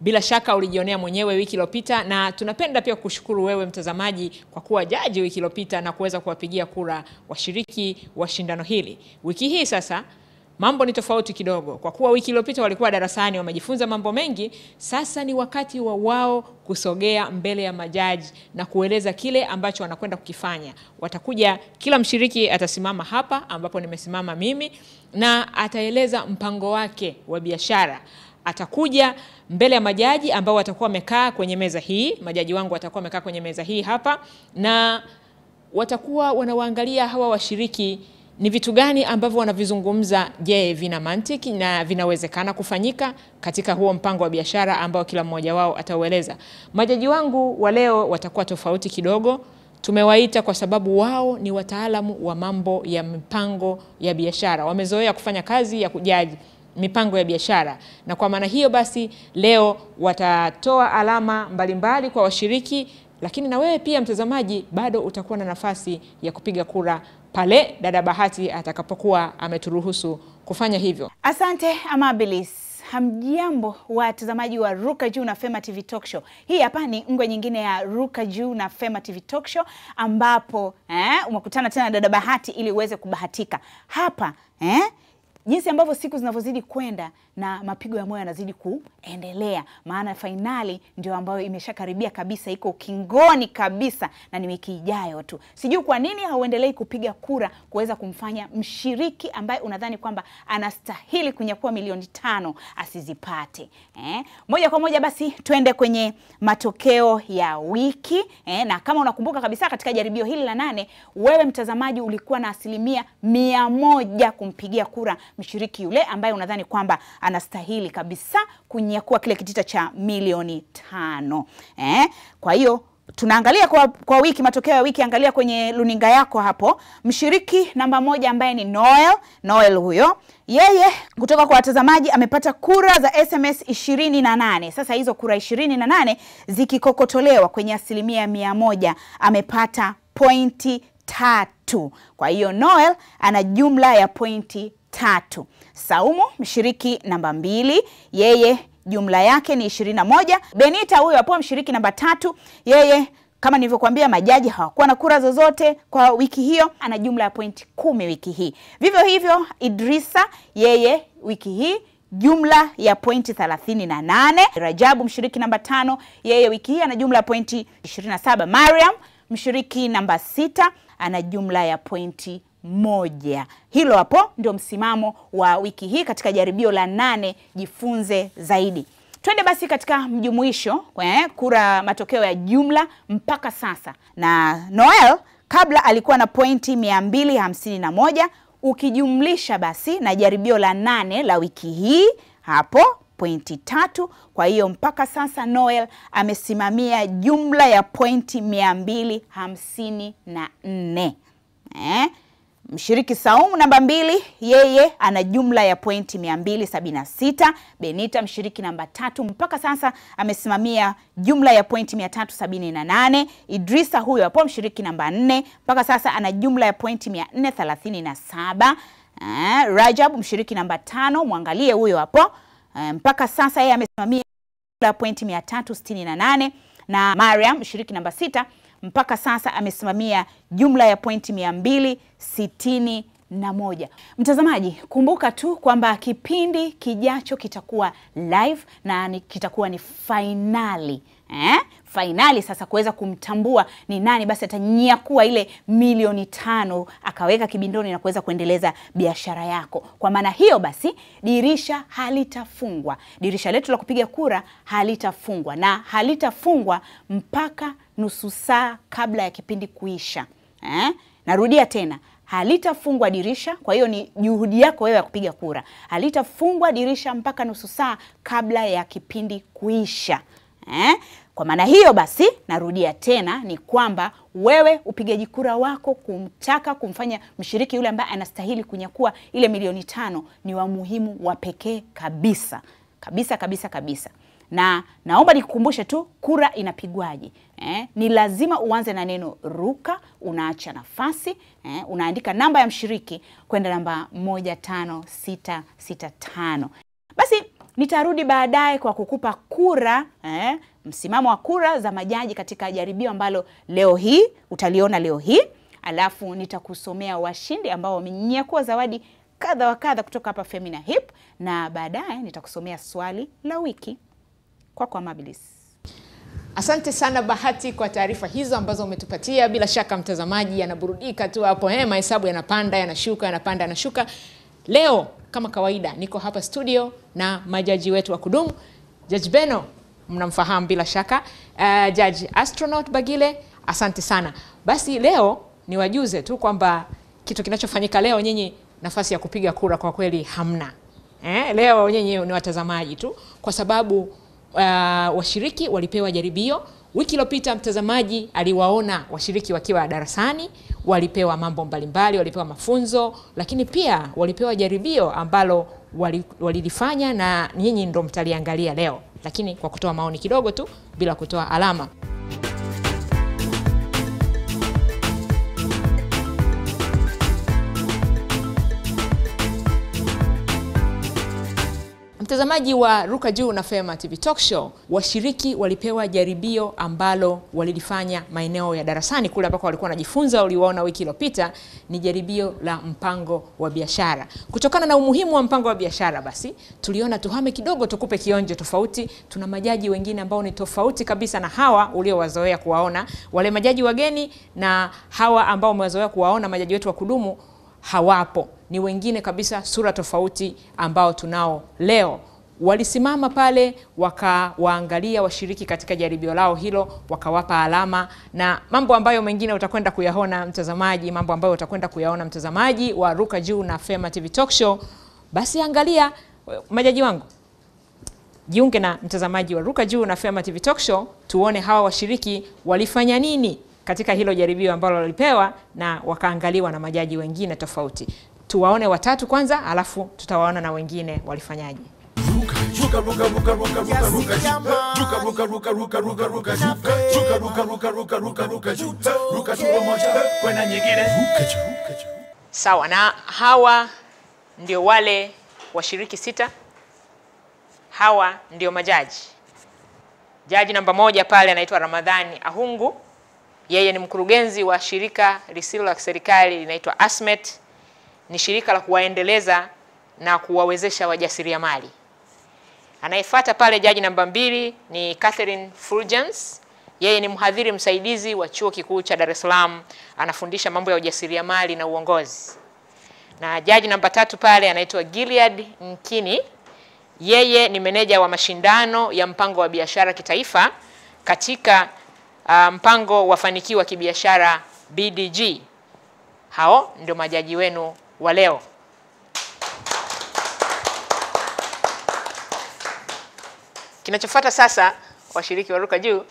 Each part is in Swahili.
Bila shaka ulijionea mwenyewe wiki iliyopita, na tunapenda pia kushukuru wewe mtazamaji kwa kuwa jaji wiki iliyopita na kuweza kuwapigia kura washiriki wa shindano hili. Wiki hii sasa mambo ni tofauti kidogo, kwa kuwa wiki iliyopita walikuwa darasani wamejifunza mambo mengi. Sasa ni wakati wa wao kusogea mbele ya majaji na kueleza kile ambacho wanakwenda kukifanya. Watakuja, kila mshiriki atasimama hapa ambapo nimesimama mimi, na ataeleza mpango wake wa biashara. Atakuja mbele ya majaji ambao watakuwa wamekaa kwenye meza hii. Majaji wangu watakuwa wamekaa kwenye meza hii hapa, na watakuwa wanawaangalia hawa washiriki ni vitu gani ambavyo wanavizungumza. Je, vina mantiki na vinawezekana kufanyika katika huo mpango wa biashara ambao kila mmoja wao ataueleza. Majaji wangu wa leo watakuwa tofauti kidogo. Tumewaita kwa sababu wao ni wataalamu wa mambo ya mipango ya biashara, wamezoea kufanya kazi ya kujaji mipango ya biashara, na kwa maana hiyo basi leo watatoa alama mbalimbali mbali kwa washiriki, lakini na wewe pia mtazamaji bado utakuwa na nafasi ya kupiga kura pale dada Bahati atakapokuwa ameturuhusu kufanya hivyo. Asante Amabilis. Hamjambo watazamaji wa Ruka Juu na Fema TV Talk Show. Hii hapa ni ngwe nyingine ya Ruka Juu na Fema TV Talk Show ambapo eh, umekutana tena na dada Bahati ili uweze kubahatika hapa eh, jinsi ambavyo siku zinavyozidi kwenda na mapigo ya moyo yanazidi kuendelea, maana fainali ndio ambayo imeshakaribia kabisa, iko kingoni kabisa na ni wiki ijayo tu. Sijui kwa nini hauendelei kupiga kura kuweza kumfanya mshiriki ambaye unadhani kwamba anastahili kunyakua milioni tano asizipate. Eh, moja kwa moja basi tuende kwenye matokeo ya wiki eh, na kama unakumbuka kabisa katika jaribio hili la nane, wewe mtazamaji ulikuwa na asilimia mia moja kumpigia kura mshiriki yule ambaye unadhani kwamba anastahili kabisa kunyakua kile kitita cha milioni tano. Eh, kwa hiyo tunaangalia kwa, kwa wiki matokeo ya wiki. Angalia kwenye luninga yako hapo, mshiriki namba moja ambaye ni Noel. Noel huyo yeye kutoka kwa watazamaji amepata kura za SMS ishirini na nane. Sasa hizo kura ishirini na nane zikikokotolewa kwenye asilimia mia moja amepata pointi tatu. Kwa hiyo Noel ana jumla ya pointi tatu. Saumu mshiriki namba mbili, yeye jumla yake ni ishirini na moja. Benita huyo hapo mshiriki namba tatu, yeye kama nilivyokuambia majaji hawakuwa na kura zozote kwa wiki hiyo, ana jumla ya pointi kumi wiki hii. Vivyo hivyo Idrisa yeye wiki hii jumla ya pointi thelathini na nane. Rajabu mshiriki namba tano, yeye wiki hii ana jumla ya pointi ishirini na saba. Mariam mshiriki namba sita ana jumla ya pointi moja. Hilo hapo ndio msimamo wa wiki hii katika jaribio la nane. Jifunze zaidi. Twende basi katika mjumuisho eh, kura matokeo ya jumla mpaka sasa, na Noel kabla alikuwa na pointi mia mbili hamsini na moja ukijumlisha basi na jaribio la nane la wiki hii hapo pointi tatu. Kwa hiyo mpaka sasa Noel amesimamia jumla ya pointi mia mbili hamsini na nne eh. Mshiriki Saumu namba mbili, yeye ana jumla ya pointi mia mbili sabini na sita. Benita mshiriki namba tatu mpaka sasa amesimamia jumla ya pointi mia tatu sabini na nane. Idrisa huyo hapo mshiriki namba nne mpaka sasa ana jumla ya pointi mia nne thelathini na saba. Eh, Rajab mshiriki namba tano, mwangalie huyo hapo eh, mpaka sasa yeye amesimamia jumla ya pointi mia tatu sitini na nane na Mariam mshiriki namba sita mpaka sasa amesimamia jumla ya pointi mia mbili sitini na moja. Mtazamaji, kumbuka tu kwamba kipindi kijacho kitakuwa live na kitakuwa ni fainali eh? Fainali sasa kuweza kumtambua ni nani basi atanyakua ile milioni tano akaweka kibindoni na kuweza kuendeleza biashara yako. Kwa maana hiyo basi dirisha halitafungwa, dirisha letu la kupiga kura halitafungwa na halitafungwa mpaka nusu saa kabla ya kipindi kuisha eh? Narudia tena halitafungwa dirisha. Kwa hiyo ni juhudi yako wewe ya kupiga kura. Halitafungwa dirisha mpaka nusu saa kabla ya kipindi kuisha eh? Kwa maana hiyo basi, narudia tena ni kwamba wewe upigaji kura wako kumtaka kumfanya mshiriki yule ambaye anastahili kunyakua ile milioni tano ni wa muhimu wa pekee kabisa kabisa kabisa kabisa na naomba nikukumbushe tu kura inapigwaje. Eh, ni lazima uanze na neno ruka, unaacha nafasi eh, unaandika namba ya mshiriki kwenda namba moja tano sita sita tano. Basi nitarudi baadaye kwa kukupa kura eh, msimamo wa kura za majaji katika jaribio ambalo leo hii utaliona leo hii, alafu nitakusomea washindi ambao wamenyakua zawadi kadha wa kadha kutoka hapa Femina Hip, na baadaye nitakusomea swali la wiki kwako Amabilis. Asante sana Bahati kwa taarifa hizo ambazo umetupatia. Bila shaka mtazamaji anaburudika tu hapo, eh, mahesabu yanapanda yanashuka, yanapanda yanashuka. Leo kama kawaida, niko hapa studio na majaji wetu wa kudumu. Judge Beno mnamfahamu bila shaka, uh, Judge Astronaut Bagile, asante sana. Basi leo niwajuze tu kwamba kitu kinachofanyika leo, nyinyi nafasi ya kupiga kura kwa kweli hamna. Eh, leo nyinyi ni watazamaji tu kwa sababu uh, washiriki walipewa jaribio. Wiki iliyopita mtazamaji aliwaona washiriki wakiwa darasani, walipewa mambo mbalimbali, walipewa mafunzo, lakini pia walipewa jaribio ambalo wali- walilifanya na nyinyi ndo mtaliangalia leo, lakini kwa kutoa maoni kidogo tu bila kutoa alama. Mtazamaji wa Ruka Juu na Fema TV Talk Show, washiriki walipewa jaribio ambalo walilifanya maeneo ya darasani kule ambako walikuwa wanajifunza. Uliwaona wiki iliyopita, ni jaribio la mpango wa biashara. Kutokana na umuhimu wa mpango wa biashara, basi tuliona tuhame kidogo, tukupe kionjo tofauti. Tuna majaji wengine ambao ni tofauti kabisa na hawa uliowazoea kuwaona, wale majaji wageni na hawa ambao umewazoea kuwaona majaji wetu wa kudumu hawapo, ni wengine kabisa, sura tofauti ambao tunao leo. Walisimama pale wakawaangalia washiriki katika jaribio lao hilo, wakawapa alama na mambo ambayo mengine utakwenda kuyaona mtazamaji, mambo ambayo utakwenda kuyaona mtazamaji wa Ruka Juu na Fema TV Talk Show. Basi angalia, majaji wangu, jiunge na mtazamaji wa Ruka Juu na Fema TV Talk Show, tuone hawa washiriki walifanya nini katika hilo jaribio ambalo walipewa na wakaangaliwa na majaji wengine tofauti tuwaone watatu kwanza, alafu tutawaona na wengine walifanyaje. Sawa, na hawa ndio wale washiriki sita, hawa ndio majaji. Jaji namba moja pale anaitwa Ramadhani Ahungu, yeye ni mkurugenzi wa shirika lisilo la kiserikali linaitwa ASMET ni shirika la kuwaendeleza na kuwawezesha wajasiriamali. Anayefuata pale jaji namba mbili ni Catherine Fulgence. Yeye ni mhadhiri msaidizi wa chuo kikuu cha Dar es Salaam, anafundisha mambo ya ujasiriamali na uongozi. Na jaji namba tatu pale anaitwa Gilead Nkini. Yeye ni meneja wa mashindano ya mpango wa biashara kitaifa katika uh, mpango wa fanikio wa kibiashara BDG. Hao ndio majaji wenu wa leo. Kinachofuata sasa, washiriki waruka Juu,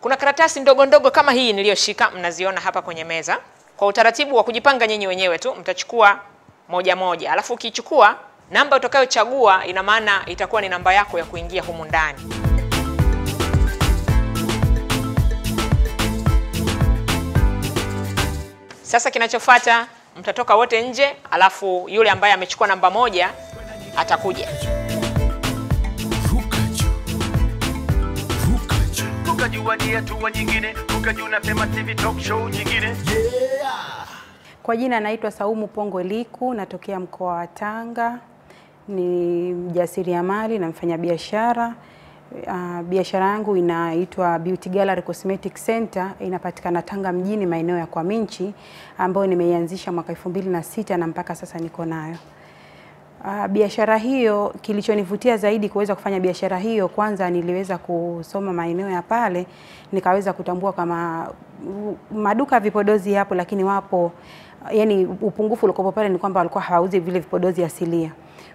kuna karatasi ndogo ndogo kama hii niliyoshika, mnaziona hapa kwenye meza. Kwa utaratibu wa kujipanga nyinyi wenyewe tu, mtachukua moja moja, alafu ukichukua namba utakayochagua, ina maana itakuwa ni namba yako ya kuingia humu ndani. Sasa kinachofuata mtatoka wote nje, alafu yule ambaye amechukua namba moja atakuja. Kwa jina naitwa Saumu Pongo Liku, natokea mkoa wa Tanga, ni mjasiriamali na mfanyabiashara. Uh, biashara yangu inaitwa Beauty Gallery Cosmetic Center, inapatikana Tanga mjini maeneo ya Kwaminchi ambayo nimeianzisha mwaka 2006 na na mpaka sasa niko nayo. Uh, biashara hiyo kilichonivutia zaidi kuweza kufanya biashara hiyo, kwanza niliweza kusoma maeneo ya pale, nikaweza kutambua kama maduka maduka vipodozi yapo, lakini wapo yani upungufu ulikopo pale ni kwamba walikuwa hawauzi vile vipodozi asilia.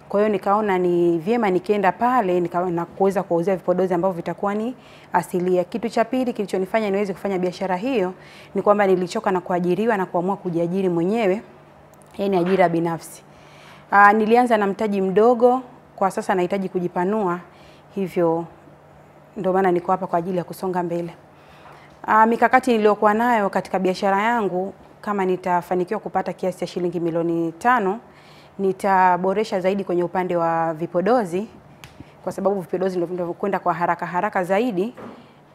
Kwa hiyo nikaona ni vyema nikienda pale na kuweza kuwauzia vipodozi ambavyo vitakuwa ni asilia. Kitu cha pili kilichonifanya niweze kufanya biashara hiyo ni kwamba nilichoka na kuajiriwa na kuamua kujiajiri mwenyewe, yaani ajira binafsi. Aa, nilianza na mtaji mdogo, kwa sasa nahitaji kujipanua, hivyo ndio maana niko hapa kwa ajili ya kusonga mbele. Aa, mikakati niliyokuwa nayo katika biashara yangu, kama nitafanikiwa kupata kiasi cha shilingi milioni tano, nitaboresha zaidi kwenye upande wa vipodozi, kwa sababu vipodozi ndio vinavyokwenda kwa haraka haraka zaidi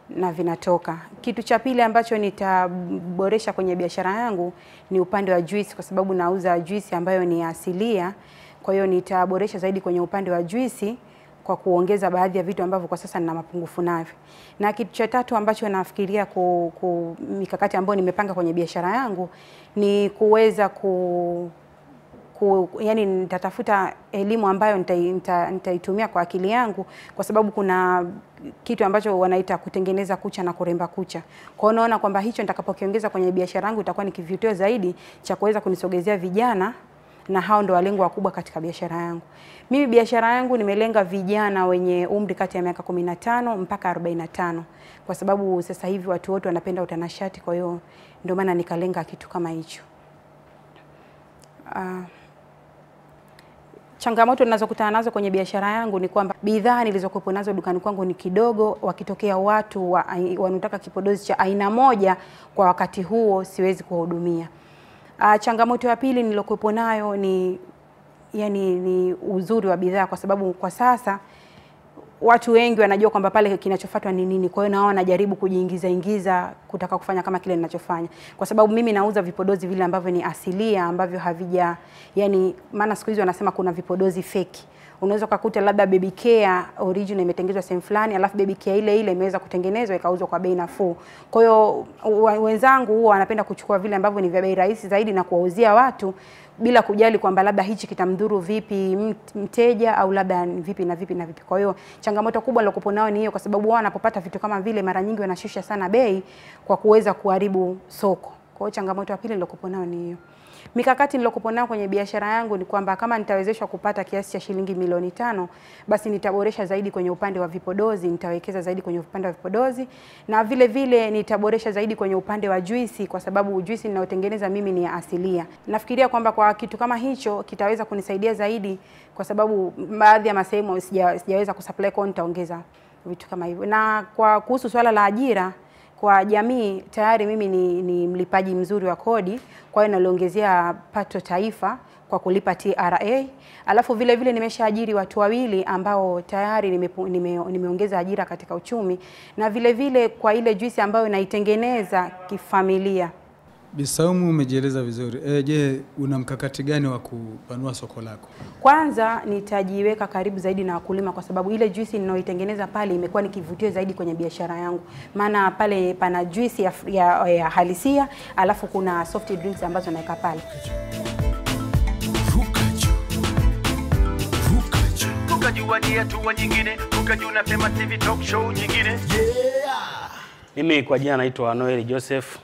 na vinatoka. Kitu cha pili ambacho nitaboresha kwenye biashara yangu ni upande wa juisi, kwa sababu nauza juisi ambayo ni asilia. Kwa hiyo nitaboresha zaidi kwenye upande wa juisi kwa kuongeza baadhi ya vitu ambavyo kwa sasa nina mapungufu navyo. Na kitu cha tatu ambacho nafikiria ku, ku mikakati ambayo nimepanga kwenye biashara yangu ni kuweza ku, ku, yani nitatafuta elimu ambayo nitaitumia nita- nita kwa akili yangu, kwa sababu kuna kitu ambacho wanaita kutengeneza kucha na kuremba kucha. Kwa hiyo naona kwamba hicho nitakapokiongeza kwenye biashara yangu itakuwa ni kivutio zaidi cha kuweza kunisogezea vijana na hao ndo walengo wakubwa katika biashara yangu. Mimi biashara yangu nimelenga vijana wenye umri kati ya miaka 15 mpaka 45 kwa sababu sasa hivi watu wote wanapenda utanashati, kwa hiyo ndio maana nikalenga kitu kama hicho. Ah, changamoto ninazokutana nazo kwenye biashara yangu ni kwamba bidhaa nilizokuwepo nazo dukani kwangu ni kidogo. Wakitokea watu wa, wanataka kipodozi cha aina moja kwa wakati huo, siwezi kuwahudumia. Uh, changamoto ya pili nilokuwepo nayo ni yani ni uzuri wa bidhaa, kwa sababu kwa sasa watu wengi wanajua kwamba pale kinachofuatwa ni nini. Kwa hiyo nao wanajaribu kujiingiza ingiza kutaka kufanya kama kile ninachofanya, kwa sababu mimi nauza vipodozi vile ambavyo ni asilia ambavyo havija yani, maana siku hizi wanasema kuna vipodozi feki. Unaweza ukakuta labda baby care original imetengenezwa sehemu fulani, alafu baby care ile ile imeweza kutengenezwa ikauzwa kwa bei nafuu. Kwa hiyo wenzangu huwa wanapenda kuchukua vile ambavyo ni vya bei rahisi zaidi na kuwauzia watu bila kujali kwamba labda hichi kitamdhuru vipi mteja au labda vipi na vipi na vipi. Kwa hiyo changamoto kubwa nilokuwa nao ni hiyo, kwa sababu wao wanapopata vitu kama vile mara nyingi wanashusha sana bei kwa kuweza kuharibu soko. Kwa hiyo changamoto ya pili nilokuwa nao ni hiyo. Mikakati nilokupo nayo kwenye biashara yangu ni kwamba kama nitawezeshwa kupata kiasi cha shilingi milioni tano, basi nitaboresha zaidi kwenye upande wa vipodozi, nitawekeza zaidi kwenye upande wa vipodozi na vile vile nitaboresha zaidi kwenye upande wa juisi, kwa sababu juisi ninayotengeneza mimi ni ya asilia. Nafikiria kwamba kwa kitu kama hicho kitaweza kunisaidia zaidi, kwa sababu baadhi ya masehemu sijaweza kusupply, kwa nitaongeza vitu kama hivyo. Na kwa kuhusu swala la ajira kwa jamii tayari mimi ni, ni mlipaji mzuri wa kodi, kwa hiyo naliongezea pato taifa kwa kulipa TRA. Alafu vile vile nimeshaajiri watu wawili ambao tayari nimeongeza nime, nimeongeza ajira katika uchumi, na vile vile kwa ile juisi ambayo naitengeneza kifamilia. Bisaumu, umejieleza vizuri. E, je, una mkakati gani wa kupanua soko lako? Kwanza nitajiweka karibu zaidi na wakulima, kwa sababu ile juisi ninayoitengeneza pale imekuwa ni kivutio zaidi kwenye biashara yangu, maana pale pana juisi ya, ya, ya halisia, alafu kuna soft drinks ambazo naweka pale. Hatua nyingine. Na TV talk show nyingine. Yeah. Mimi kwa jina naitwa Noel Joseph,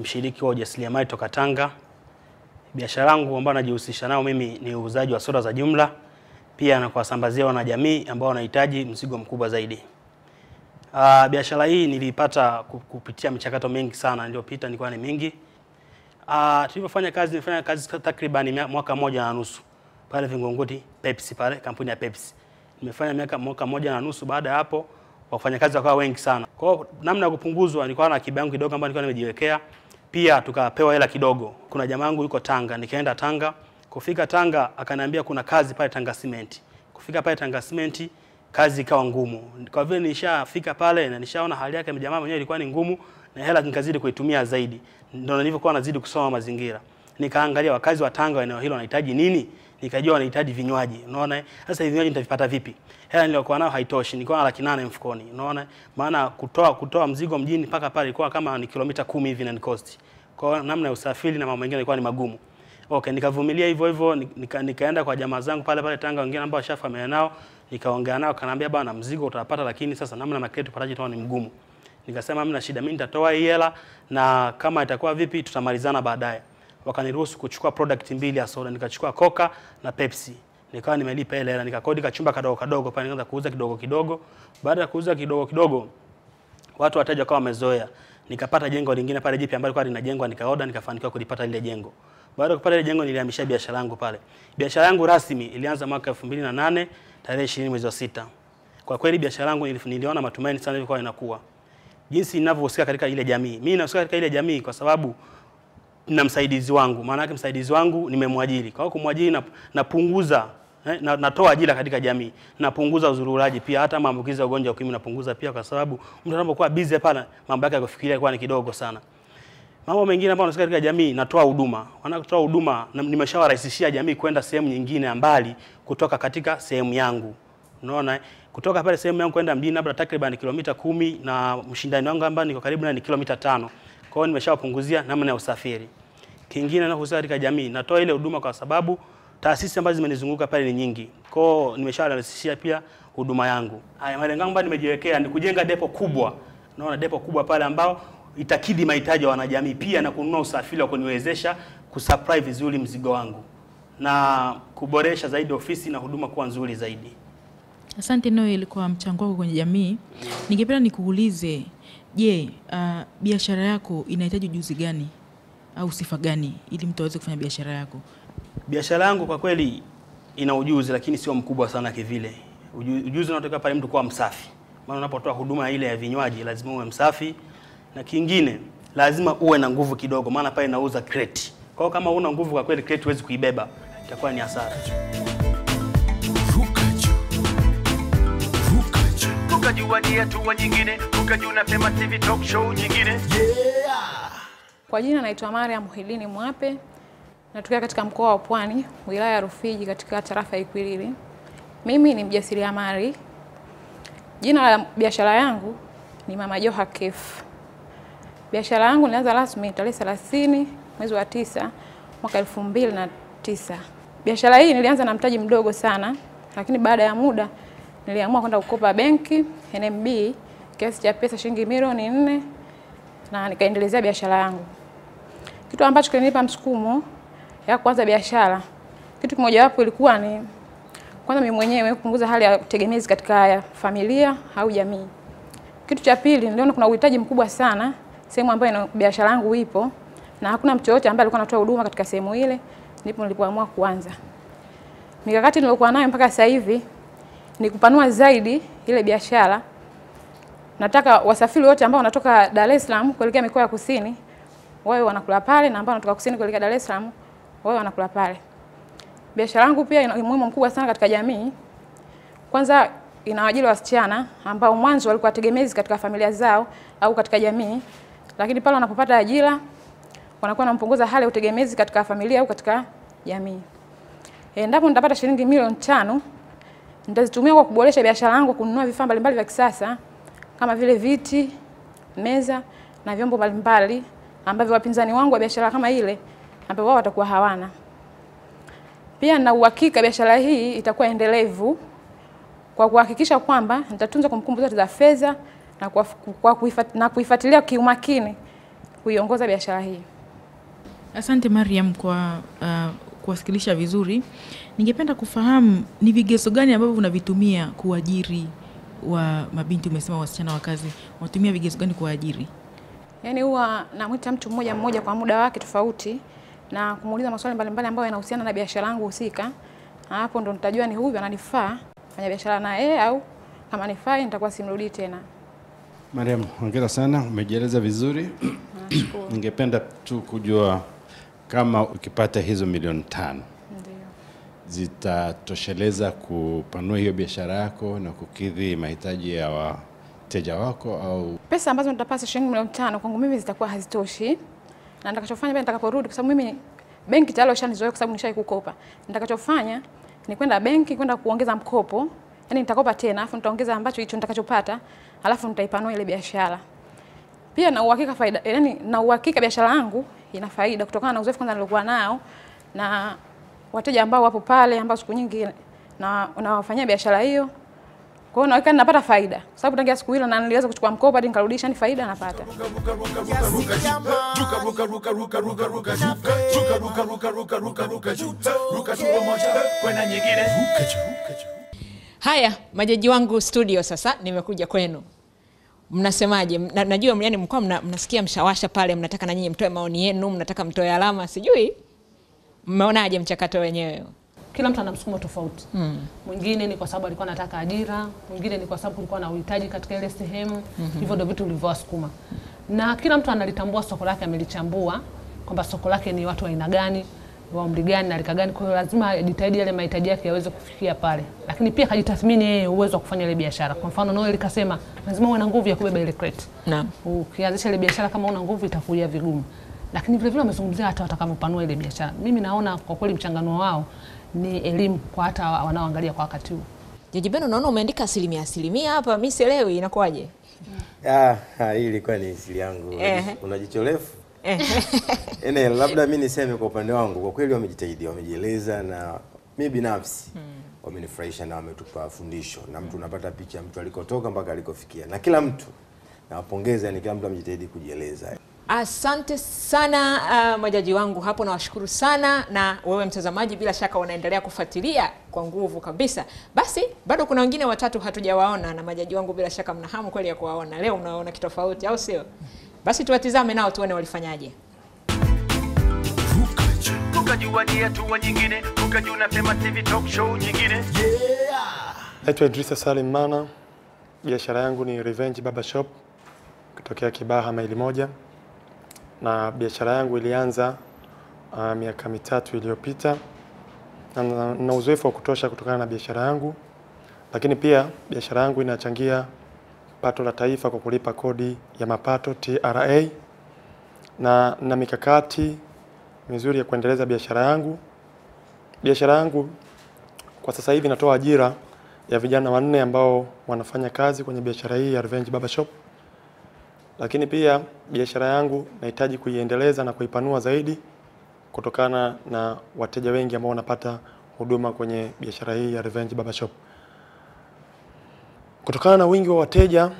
mshiriki wa ujasiriamali toka Tanga. Biashara yangu ambayo najihusisha nao mimi ni uuzaji wa soda za jumla, pia na kuwasambazia wanajamii ambao wanahitaji mzigo mkubwa zaidi. Uh, biashara hii nilipata kupitia michakato mingi sana iliyopita, nilikuwa ni mingi. Uh, tulipofanya kazi, nilifanya kazi takriban mwaka moja na nusu pale Vingunguti Pepsi, pale kampuni ya Pepsi. Nimefanya miaka mwaka moja na nusu. Baada ya hapo wafanyakazi wakawa wengi sana, kwa hiyo namna ya kupunguzwa, nilikuwa na akiba yangu kidogo ambayo nilikuwa nimejiwekea, pia tukapewa hela kidogo. Kuna jamaa yangu yuko Tanga, nikaenda Tanga. Kufika Tanga akaniambia kuna kazi pale Tanga Cement. Kufika pale Tanga Cement kazi ikawa ngumu. Kwa vile nilishafika pale na nishaona hali yake jamaa mwenyewe ilikuwa ni ngumu na hela nikazidi kuitumia zaidi. Ndio nilivyokuwa nazidi kusoma mazingira. Nikaangalia wakazi wa Tanga eneo hilo wanahitaji nini? Nikajua wanahitaji vinywaji. Unaona? Sasa hivi vinywaji nitavipata vipi? Hela niliyokuwa nayo haitoshi. Nilikuwa na laki nane mfukoni. Unaona? Maana kutoa kutoa mzigo mjini mpaka pale ilikuwa kama ni kilomita kumi hivi na cost. Kwa namna ya usafiri na mambo mengine ilikuwa ni magumu. Okay, nikavumilia hivyo hivyo nika, nikaenda kwa jamaa zangu pale pale Tanga wengine ambao washafahamiana nao, nikaongea nao kanaambia bwana mzigo utapata, lakini sasa namna na credit upataji ni mgumu. Nikasema hamna shida, mimi nitatoa hii hela na kama itakuwa vipi tutamalizana baadaye. Wakaniruhusu kuchukua product mbili ya soda, nikachukua Coca na Pepsi. nikawa nimelipa ile hela, nikakodi kachumba kadogo kadogo pale, nikaanza kuuza kidogo kidogo. Baada ya kuuza kidogo kidogo, watu wateja wakawa wamezoea, nikapata jengo lingine pale jipya ambalo lilikuwa linajengwa, nikaoda, nikafanikiwa kulipata lile jengo. Baada ya kupata lile jengo, nilihamisha biashara yangu pale. Biashara yangu rasmi ilianza mwaka 2008 tarehe 20 mwezi wa sita. Kwa kweli biashara yangu niliona matumaini sana ilikuwa inakuwa jinsi ninavyohusika katika ile jamii. Mimi nahusika katika ile jamii kwa sababu na msaidizi wangu. Maana yake msaidizi wangu nimemwajiri. Kwa hiyo kumwajiri na, napunguza eh, na, natoa ajira katika jamii, napunguza uzururaji pia, hata maambukizi ya ugonjwa wa ukimwi napunguza pia, kwa sababu mtu anapokuwa busy pale, mambo yake ya kufikiria kwa ni kidogo sana. Mambo mengine ambayo nasikia katika jamii, natoa huduma. Wanatoa huduma, nimeshawarahisishia jamii kwenda sehemu nyingine mbali kutoka katika sehemu yangu. Unaona, kutoka pale sehemu yangu kwenda mjini labda takriban kilomita kumi na mshindani wangu ambaye niko karibu naye ni kilomita tano. Kwa hiyo nimeshawapunguzia namna ya usafiri. Kingine nahusiana katika jamii, natoa ile huduma kwa sababu taasisi ambazo zimenizunguka pale ni nyingi. Kwa hiyo nimeshawarahisishia pia huduma yangu. Haya, malengo yangu nimejiwekea ni kujenga depo kubwa. Naona depo kubwa pale ambao itakidhi mahitaji ya wanajamii pia na kununua usafiri wa kuniwezesha kusupply vizuri mzigo wangu na kuboresha zaidi ofisi na huduma kuwa nzuri zaidi. Asante Noel kwa mchango wako kwenye jamii. Ningependa nikuulize, je, uh, biashara yako inahitaji ujuzi gani au sifa gani ili mtu aweze kufanya biashara yako? Biashara yangu kwa kweli ina ujuzi lakini sio mkubwa sana kivile. Uju- Ujuzi unatoka pale mtu kuwa msafi. Maana unapotoa huduma ile ya vinywaji lazima uwe msafi, na kingine lazima uwe na nguvu kidogo, maana pale nauza crate. Kwa hiyo kama una nguvu kwa kweli, crate huwezi kuibeba, itakuwa ni hasara. Kwa jina naitwa Mariam Hilini Mwape, natokea katika mkoa wa Pwani, wilaya ya Rufiji, katika tarafa ya Ikwiriri. Mimi ni mjasiriamali. Jina la biashara yangu ni Mama Joha Cafe. Biashara yangu nilianza rasmi tarehe 30 mwezi wa tisa mwaka elfu mbili na tisa. Biashara hii nilianza na mtaji mdogo sana, lakini baada ya muda niliamua kwenda kukopa benki NMB kiasi cha pesa shilingi milioni4 na nikaendelezea biashara yangu. Kitu ambacho kilinipa msukumo ya kuanza biashara, kitu kimojawapo ilikuwa ni kwanza mimi mwenyewe kupunguza hali ya tegemezi katika ya familia au jamii. Kitu cha pili, niliona kuna uhitaji mkubwa sana sehemu ambayo ina- biashara yangu ipo na hakuna mtu yoyote ambaye alikuwa anatoa huduma katika sehemu ile, ndipo nilipoamua kuanza. Mikakati niliyokuwa nayo mpaka sasa hivi ni kupanua zaidi ile biashara nataka wasafiri wote ambao wanatoka Dar es Salaam kuelekea mikoa ya kusini wawe wanakula pale na ambao wanatoka kusini kuelekea Dar es Salaam wawe wanakula pale. Biashara yangu pia ina umuhimu mkubwa sana katika jamii. Kwanza inawaajiri wasichana ambao mwanzo walikuwa tegemezi katika familia zao au katika jamii, lakini pale wanapopata ajira wanakuwa wanampunguza hali ya utegemezi katika familia au katika jamii. Endapo nitapata shilingi milioni tano nitazitumia kwa kuboresha biashara yangu, kununua vifaa mbalimbali vya kisasa kama vile viti, meza na vyombo mbalimbali ambavyo wapinzani wangu wa biashara kama ile ambao wao watakuwa hawana. Pia na uhakika biashara hii itakuwa endelevu kwa kuhakikisha kwamba nitatunza kumbukumbu zote za fedha na kwa, kwa kuifat, na kuifuatilia kiumakini kuiongoza biashara hii. Asante Mariam kwa uh, kuwasikilisha vizuri. Ningependa kufahamu ni vigezo gani ambavyo unavitumia kuajiri wa mabinti, umesema wasichana wa kazi, unatumia vigezo gani kuajiri? Yaani huwa namwita mtu mmoja mmoja kwa muda wake tofauti na kumuuliza maswali mbalimbali ambayo yanahusiana na biashara yangu husika. Hapo ndo nitajua ni huyu ananifaa fanya biashara na yeye au kama nifai nitakuwa simrudii tena. Mariam, hongera sana, umejieleza vizuri. Ningependa tu kujua kama ukipata hizo milioni tano zitatosheleza kupanua hiyo biashara yako na kukidhi mahitaji ya wateja wako au Pesa ambazo nitapata shilingi milioni tano kwangu mimi zitakuwa hazitoshi, na nitakachofanya pia nitakaporudi, kwa sababu mimi benki tayari washanizoea, kwa sababu nishai kukopa. Nitakachofanya ni kwenda benki kwenda kuongeza mkopo, yani nitakopa tena, alafu nitaongeza ambacho hicho nitakachopata, alafu nitaipanua ile biashara. Pia na uhakika faida, yani na uhakika biashara yangu ina faida kutokana na uzoefu kwanza nilikuwa nao na wateja ambao wapo pale ambao siku nyingi na nawafanyia biashara hiyo. Kwa hiyo naweka ninapata faida, kwa sababu tangia siku ile na niliweza kuchukua mkopo hadi nikarudisha, ni faida napata. Haya, majaji wangu studio, sasa nimekuja kwenu, mnasemaje? Na, najua yani mlikuwa mna, mnasikia mshawasha pale, mnataka na nyinyi mtoe maoni yenu, mnataka mtoe alama, sijui mmeonaje mchakato wenyewe? Kila mtu ana msukumo tofauti mm. Mwingine ni kwa sababu alikuwa anataka ajira, mwingine ni kwa sababu kulikuwa na uhitaji katika ile sehemu mm-hmm. Hivyo ndio vitu vilivyowasukuma, na kila mtu analitambua soko lake, amelichambua kwamba soko lake ni watu wa aina gani, wa umri gani na rika gani. Kwa hiyo lazima ajitahidi yale mahitaji yake yaweze kufikia pale, lakini pia kajitathmini yeye uwezo wa kufanya ile biashara. Kwa mfano Noel kasema lazima uwe na nguvu ya kubeba ile crate. Naam. Ukianzisha ile biashara kama una nguvu itakuja vigumu, lakini vile vile wamezungumzia hata watakavyopanua ile biashara. Mimi naona kwa kweli mchanganuo wao ni elimu kwa hata wanaoangalia kwa wakati huu. Jaji Beno, naona umeandika asilimia asilimia hapa, mi sielewi inakuwaje? Ah, ah, hii ilikuwa ni siri yangu. Jicho refu? Ene, labda mi niseme kwa upande wangu, kwa kweli wamejitahidi, wamejieleza na mi binafsi wamenifurahisha na wametupa fundisho na mtu unapata picha mtu alikotoka mpaka alikofikia, na kila mtu nawapongeza, ni kila mtu amejitahidi kujieleza. Asante sana uh, majaji wangu hapo, nawashukuru sana, na wewe mtazamaji, bila shaka unaendelea kufuatilia kwa nguvu kabisa. Basi bado kuna wengine watatu hatujawaona, na majaji wangu bila shaka mna hamu kweli ya kuwaona leo. Mnaona kitofauti, au sio? Basi tuwatizame nao tuone walifanyaje. tukajuani hatua nyingine tukajua na Fema TV talk show nyingine Naitwa Idrisa Salim Mana. Biashara yangu ni Revenge Barber Shop kutokea Kibaha maili moja, na biashara yangu ilianza uh, miaka mitatu iliyopita na na- na uzoefu wa kutosha kutokana na biashara yangu, lakini pia biashara yangu inachangia pato la taifa kwa kulipa kodi ya mapato TRA, na na mikakati mizuri ya kuendeleza biashara yangu. Biashara yangu kwa sasa hivi inatoa ajira ya vijana wanne ambao wanafanya kazi kwenye biashara hii ya Revenge Barber Shop. Lakini pia biashara yangu nahitaji kuiendeleza na kuipanua zaidi kutokana na wateja wengi ambao wanapata huduma kwenye biashara hii ya Revenge Barber Shop. Kutokana na wingi wa wateja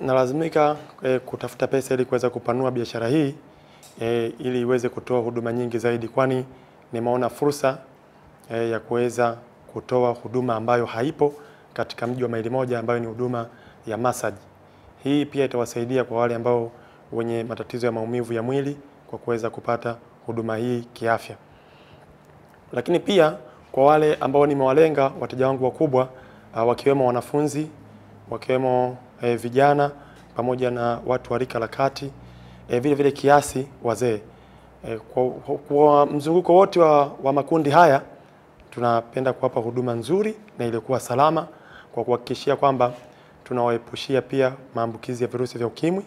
nalazimika eh, kutafuta pesa ili kuweza kupanua biashara hii eh, ili iweze kutoa huduma nyingi zaidi, kwani nimeona fursa eh, ya kuweza kutoa huduma ambayo haipo katika mji wa maili moja ambayo ni huduma ya massage. Hii pia itawasaidia kwa wale ambao wenye matatizo ya maumivu ya mwili kwa kuweza kupata huduma hii kiafya. Lakini pia kwa wale ambao nimewalenga wateja wangu wakubwa uh, wakiwemo wanafunzi, wakiwemo eh, vijana pamoja na watu wa rika la kati eh, vile vile kiasi wazee. Eh, kwa, kwa mzunguko wote wa, wa makundi haya tunapenda kuwapa huduma nzuri na iliyokuwa salama kwa kuhakikishia kwamba tunawaepushia pia maambukizi ya virusi vya ukimwi,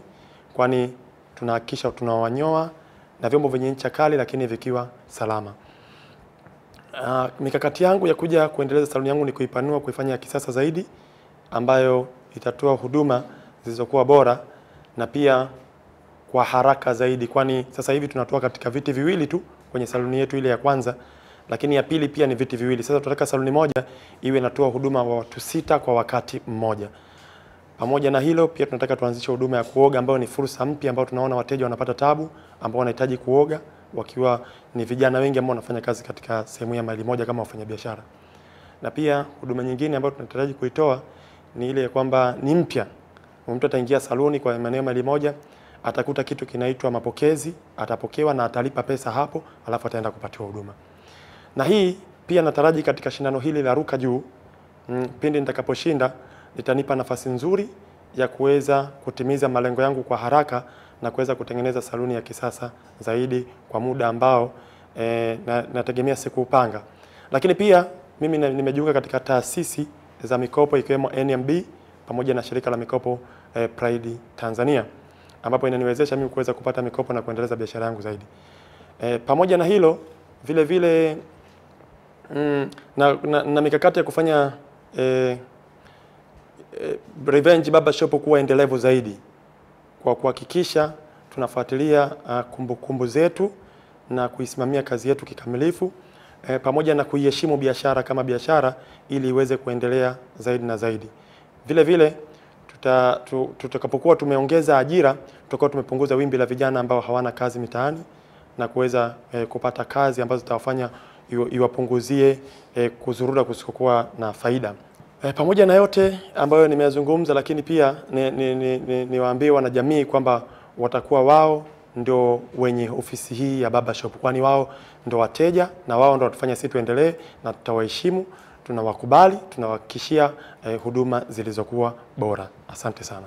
kwani tunahakikisha tunawanyoa na vyombo vyenye ncha kali lakini vikiwa salama. Uh, mikakati yangu ya kuja kuendeleza saluni yangu ni kuipanua, kuifanya ya kisasa zaidi, ambayo itatoa huduma zilizokuwa bora na pia kwa haraka zaidi, kwani sasa hivi tunatoa katika viti viwili tu kwenye saluni yetu ile ya kwanza, lakini ya pili pia ni viti viwili. Sasa tunataka saluni moja iwe inatoa huduma wa watu sita kwa wakati mmoja. Pamoja na hilo, pia tunataka tuanzishe huduma ya kuoga ambayo ni fursa mpya ambayo tunaona wateja wanapata tabu ambao wanahitaji kuoga wakiwa ni vijana wengi ambao wanafanya kazi katika sehemu ya mali moja kama wafanyabiashara. Na pia huduma nyingine ambayo tunataraji kuitoa ni ile kwamba ni mpya. Mtu ataingia saluni kwa maeneo mali moja, atakuta kitu kinaitwa mapokezi, atapokewa na atalipa pesa hapo, alafu ataenda kupatiwa huduma. Na hii pia nataraji katika shindano hili la Ruka Juu, mm, pindi nitakaposhinda litanipa nafasi nzuri ya kuweza kutimiza malengo yangu kwa haraka na kuweza kutengeneza saluni ya kisasa zaidi kwa muda ambao e, na, nategemea sikuupanga. Lakini pia mimi nimejiunga katika taasisi za mikopo ikiwemo NMB pamoja na shirika la mikopo e, Pride Tanzania ambapo inaniwezesha mimi kuweza kupata mikopo na kuendeleza biashara yangu zaidi. E, pamoja na hilo vile vile mm, na, na, na mikakati ya kufanya e, e, Revenge Barbershop kuwa endelevu zaidi kwa kuhakikisha tunafuatilia uh, kumbukumbu zetu na kuisimamia kazi yetu kikamilifu eh, pamoja na kuiheshimu biashara kama biashara ili iweze kuendelea zaidi na zaidi. Vile vile tuta, tu, tutakapokuwa tumeongeza ajira, tutakuwa tumepunguza wimbi la vijana ambao hawana kazi mitaani na kuweza eh, kupata kazi ambazo zitawafanya iwapunguzie eh, kuzurura kusikokuwa na faida. E, pamoja na yote ambayo nimeyazungumza, lakini pia niwaambie ni, ni, ni, ni wanajamii kwamba watakuwa wao ndio wenye ofisi hii ya Baba Shop, kwani wao ndio wateja na wao ndio watufanya sisi tuendelee, na tutawaheshimu, tunawakubali, tunawahakikishia eh, huduma zilizokuwa bora. Asante sana.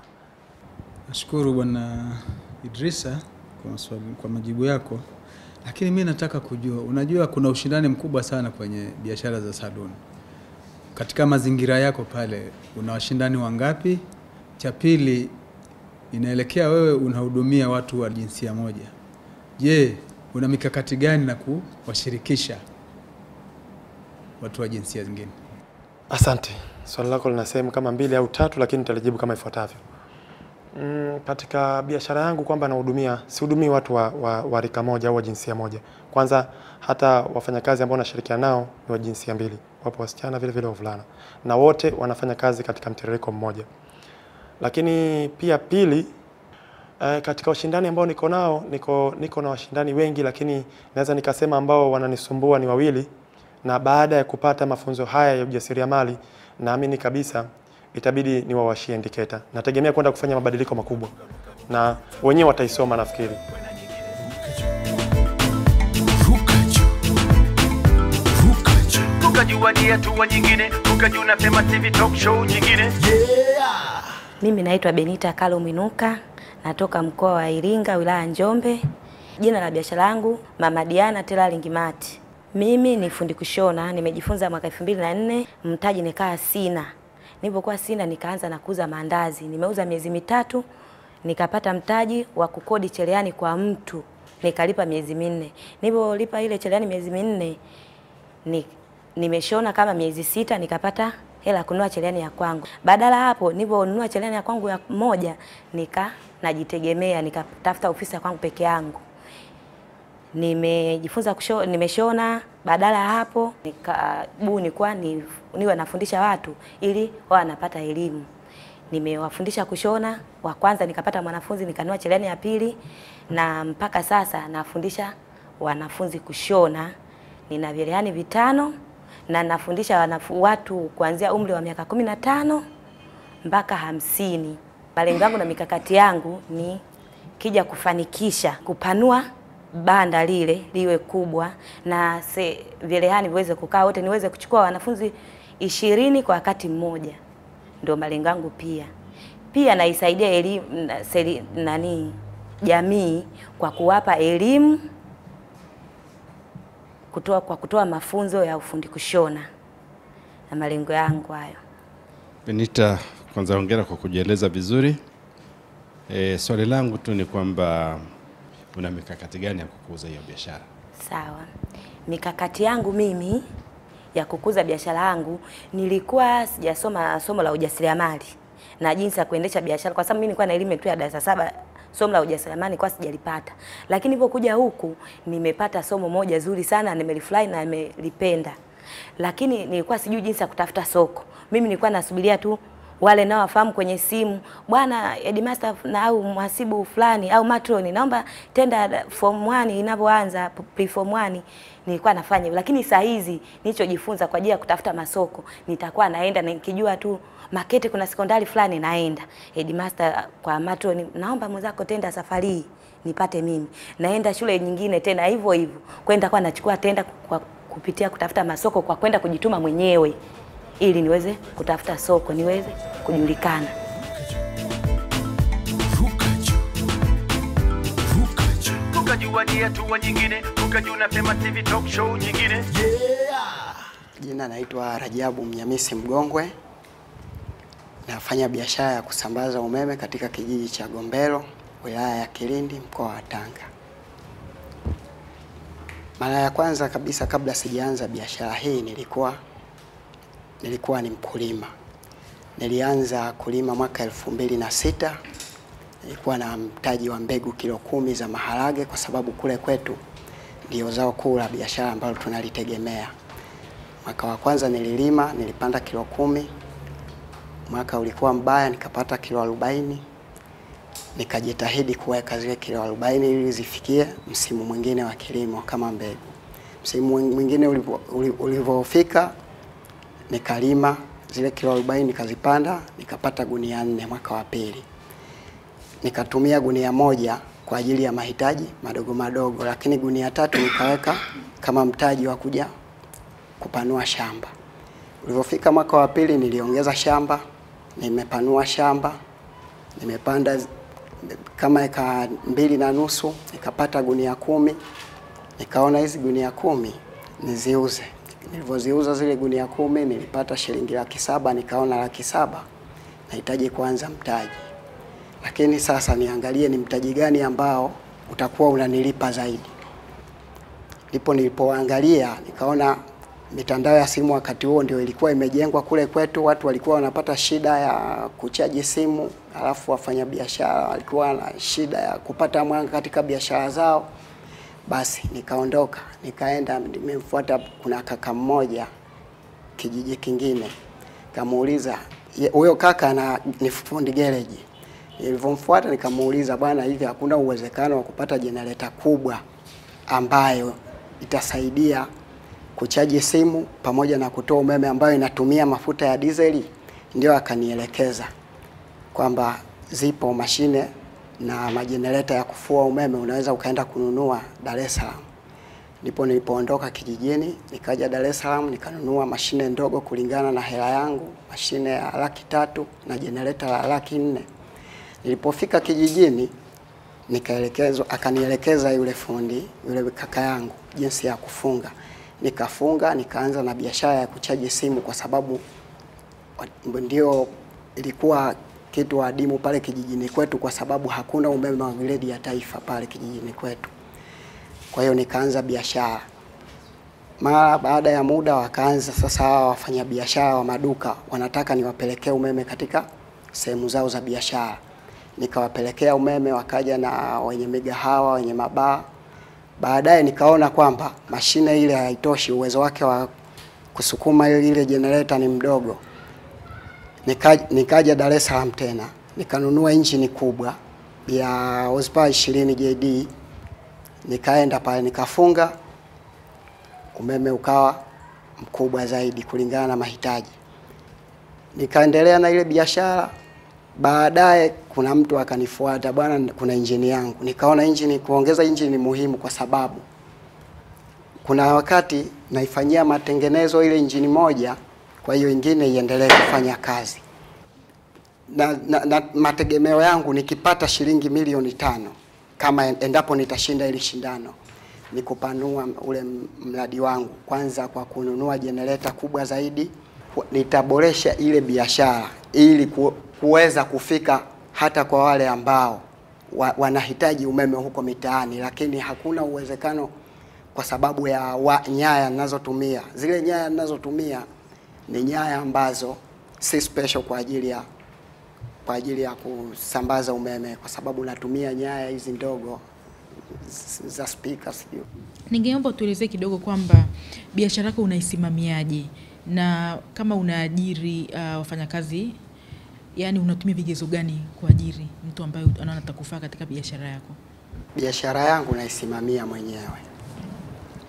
Nashukuru Bwana Idrisa kwa, maswali, kwa majibu yako, lakini mi nataka kujua, unajua kuna ushindani mkubwa sana kwenye biashara za saluni. Katika mazingira yako pale, una washindani wangapi? Cha pili, inaelekea wewe unahudumia watu wa jinsia moja. Je, una mikakati gani na kuwashirikisha watu wa jinsia zingine? Asante. Swali lako lina sehemu kama mbili au tatu, lakini nitalijibu kama ifuatavyo. Mm, katika biashara yangu kwamba nahudumia, sihudumii watu wa, wa, wa rika moja au wa jinsia moja. Kwanza hata wafanyakazi ambao nashirikiana nao ni wa jinsia mbili, wapo wasichana vile vile wavulana, na wote wanafanya kazi katika mtiririko mmoja. Lakini pia pili, eh, katika washindani ambao niko nao, niko, niko na washindani wengi, lakini naweza nikasema ambao wananisumbua ni wawili, na baada ya kupata mafunzo haya ya ujasiriamali naamini kabisa itabidi niwawashie indicator. Nategemea kwenda kufanya mabadiliko makubwa na wenyewe wataisoma nafikiri. Mimi naitwa Benita Kalo Mwinuka, natoka mkoa wa Iringa, wilaya ya Njombe. Jina la biashara yangu Mama Diana Tailoring Mart. Mimi ni fundi kushona, nimejifunza mwaka 2004, mtaji nikaa sina. Nilipokuwa sina nikaanza na kuuza maandazi. Nimeuza miezi mitatu, nikapata mtaji wa kukodi cheleani kwa mtu. Nikalipa miezi minne. Nilipolipa ile cheleani miezi minne, ni, nimeshona kama miezi sita nikapata hela kununua cheleani ya kwangu. Badala hapo niliponunua cheleani ya kwangu ya moja nika najitegemea nikatafuta ofisi ya kwangu peke yangu. Nimejifunza kushona, nimeshona. Badala hapo nikabuni kwa ni, niwe nafundisha watu ili wao wanapata elimu. Nimewafundisha kushona, wa kwanza nikapata mwanafunzi nikanua cherehani ya pili, na mpaka sasa nafundisha wanafunzi kushona. Nina cherehani vitano na nafundisha wanafu, watu kuanzia umri wa miaka kumi na tano mpaka hamsini. Malengo yangu na mikakati yangu ni kija kufanikisha kupanua banda lile liwe kubwa na se, vyerehani viweze kukaa wote, niweze kuchukua wanafunzi ishirini kwa wakati mmoja, ndio malengo yangu. Pia pia naisaidia elimu na, seri, nani jamii kwa kuwapa elimu kutoa kwa kutoa mafunzo ya ufundi kushona na malengo yangu hayo. Benita, kwanza hongera kwa kujieleza vizuri. E, swali langu tu ni kwamba una mikakati gani ya kukuza hiyo biashara? Sawa, mikakati yangu mimi ya kukuza biashara yangu, nilikuwa sijasoma somo la ujasiriamali na jinsi ya kuendesha biashara, kwa sababu mimi nilikuwa na elimu tu ya darasa saba somo la ujasiriamali kwa sijalipata, lakini nilipokuja huku nimepata somo moja zuri sana, nimelifurahi na nimelipenda, lakini nilikuwa sijui jinsi ya kutafuta soko. Mimi nilikuwa nasubiria tu wale nao wafahamu kwenye simu, bwana headmaster na au mhasibu fulani au matron, naomba tenda form 1 inapoanza pre form 1. Nilikuwa nafanya lakini saa hizi nilichojifunza kwa ajili ya kutafuta masoko, nitakuwa naenda na nikijua tu Makete kuna sekondari fulani naenda. Headmaster kwa matron, naomba mwenzako tenda safari hii nipate mimi. Naenda shule nyingine tena hivyo hivyo. Kwenda kwa nachukua tenda kwa kupitia kutafuta masoko kwa kwenda kujituma mwenyewe ili niweze kutafuta soko, niweze kujulikana. Jina naitwa Rajabu Mnyamisi Mgongwe. Nafanya biashara ya kusambaza umeme katika kijiji cha Gombero, wilaya ya Kilindi, mkoa wa Tanga. Mara ya kwanza kabisa kabla sijaanza biashara hii nilikuwa nilikuwa ni mkulima. Nilianza kulima mwaka elfu mbili na sita. Nilikuwa na mtaji wa mbegu kilo kumi za maharage kwa sababu kule kwetu ndio zao kuu la biashara ambalo tunalitegemea. Mwaka wa kwanza nililima, nilipanda kilo kumi. mwaka ulikuwa mbaya, nikapata kilo arobaini. Nikajitahidi kuweka zile kilo arobaini ili zifikie msimu mwingine wa kilimo kama mbegu. Msimu mwingine ulivyo- uli- ulivyofika, nikalima zile kilo arobaini nikazipanda, nikapata gunia nne mwaka wa pili. Nikatumia gunia moja kwa ajili ya mahitaji madogo madogo, lakini gunia tatu nikaweka kama mtaji wa kuja kupanua shamba. Ulivyofika mwaka wa pili niliongeza shamba, nimepanua shamba, nimepanda kama eka mbili na nusu, nikapata gunia kumi. Nikaona hizi gunia kumi niziuze. Nilivyoziuza zile gunia kumi nilipata shilingi laki saba, nikaona laki saba nahitaji kuanza mtaji, lakini sasa niangalie ni mtaji gani ambao utakuwa unanilipa zaidi. Ndipo nilipoangalia nikaona mitandao ya simu wakati huo ndio ilikuwa imejengwa kule kwetu, watu walikuwa wanapata shida ya kuchaji simu, alafu wafanyabiashara walikuwa na shida ya kupata mwanga katika biashara zao. Basi nikaondoka nikaenda, nimemfuata, kuna kaka mmoja kijiji kingine, kamuuliza huyo kaka na ni fundi gereji. Nilivyomfuata nikamuuliza, bwana, hivi hakuna uwezekano wa kupata jenereta kubwa ambayo itasaidia kuchaji simu pamoja na kutoa umeme ambayo inatumia mafuta ya dizeli? Ndio akanielekeza kwamba zipo mashine na majenereta ya kufua umeme, unaweza ukaenda kununua Dar es Salaam. Ndipo nilipoondoka kijijini nikaja Dar es Salaam nikanunua mashine ndogo kulingana na hela yangu, mashine ya laki tatu na jenereta la laki nne. Nilipofika kijijini nikaelekezwa, akanielekeza yule fundi yule kaka yangu jinsi ya kufunga. Nikafunga, nikaanza na biashara ya kuchaji simu kwa sababu ndio ilikuwa kitu adimu pale kijijini kwetu, kwa sababu hakuna umeme wa gredi ya taifa pale kijijini kwetu. Kwa hiyo nikaanza biashara. Mara baada ya muda wakaanza sasa, hawa wafanyabiashara wa maduka wanataka niwapelekee umeme katika sehemu zao za biashara. Nikawapelekea umeme, wakaja na wenye migahawa, wenye mabaa. Baadaye nikaona kwamba mashine ile haitoshi, uwezo wake wa kusukuma ile generator ni mdogo. Nika, nikaja Dar es Salaam tena nikanunua injini kubwa ya horsepower 20 JD, nikaenda pale nikafunga, umeme ukawa mkubwa zaidi kulingana na mahitaji. Nikaendelea na ile biashara. Baadaye kuna mtu akanifuata, bwana, kuna injini yangu. Nikaona injini, kuongeza injini ni muhimu kwa sababu kuna wakati naifanyia matengenezo ile injini moja, kwa hiyo ingine iendelee kufanya kazi na, na, na mategemeo yangu nikipata shilingi milioni tano kama endapo nitashinda ili shindano ni kupanua ule mradi wangu, kwanza kwa kununua jenereta kubwa zaidi. Nitaboresha ile biashara ili ku, kuweza kufika hata kwa wale ambao wa, wanahitaji umeme huko mitaani, lakini hakuna uwezekano kwa sababu ya wa, nyaya ninazotumia. Zile nyaya ninazotumia ni nyaya ambazo si special kwa ajili ya kwa ajili ya kusambaza umeme, kwa sababu natumia nyaya hizi ndogo za spika. sijui. Ningeomba tuelezee kidogo kwamba biashara yako unaisimamiaje na kama unaajiri uh, wafanyakazi, yani unatumia vigezo gani kuajiri mtu ambaye anaona atakufaa katika biashara yako? Biashara yangu naisimamia mwenyewe.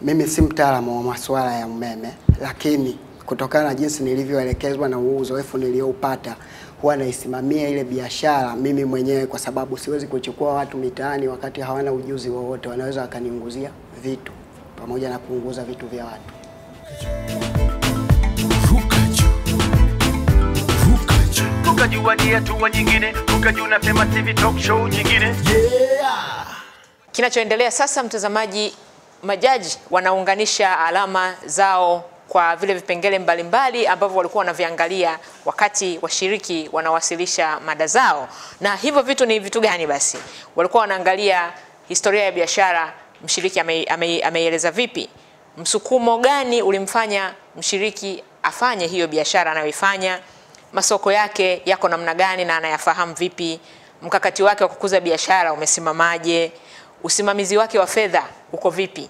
Mimi si mtaalamu wa masuala ya umeme, lakini kutokana na jinsi nilivyoelekezwa na uzoefu nilioupata, huwa naisimamia ile biashara mimi mwenyewe, kwa sababu siwezi kuchukua watu mitaani wakati hawana ujuzi wowote. Wanaweza wakaniunguzia vitu pamoja na kuunguza vitu vya watu. Kinachoendelea sasa, mtazamaji, majaji wanaunganisha alama zao kwa vile vipengele mbalimbali ambavyo walikuwa wanaviangalia wakati washiriki wanawasilisha mada zao. Na hivyo vitu ni vitu gani basi? Walikuwa wanaangalia historia ya biashara, mshiriki ame- ame- ameieleza vipi, msukumo gani ulimfanya mshiriki afanye hiyo biashara anayoifanya, masoko yake yako namna gani na anayafahamu vipi, mkakati wake wa kukuza biashara umesimamaje, usimamizi wake wa fedha uko vipi.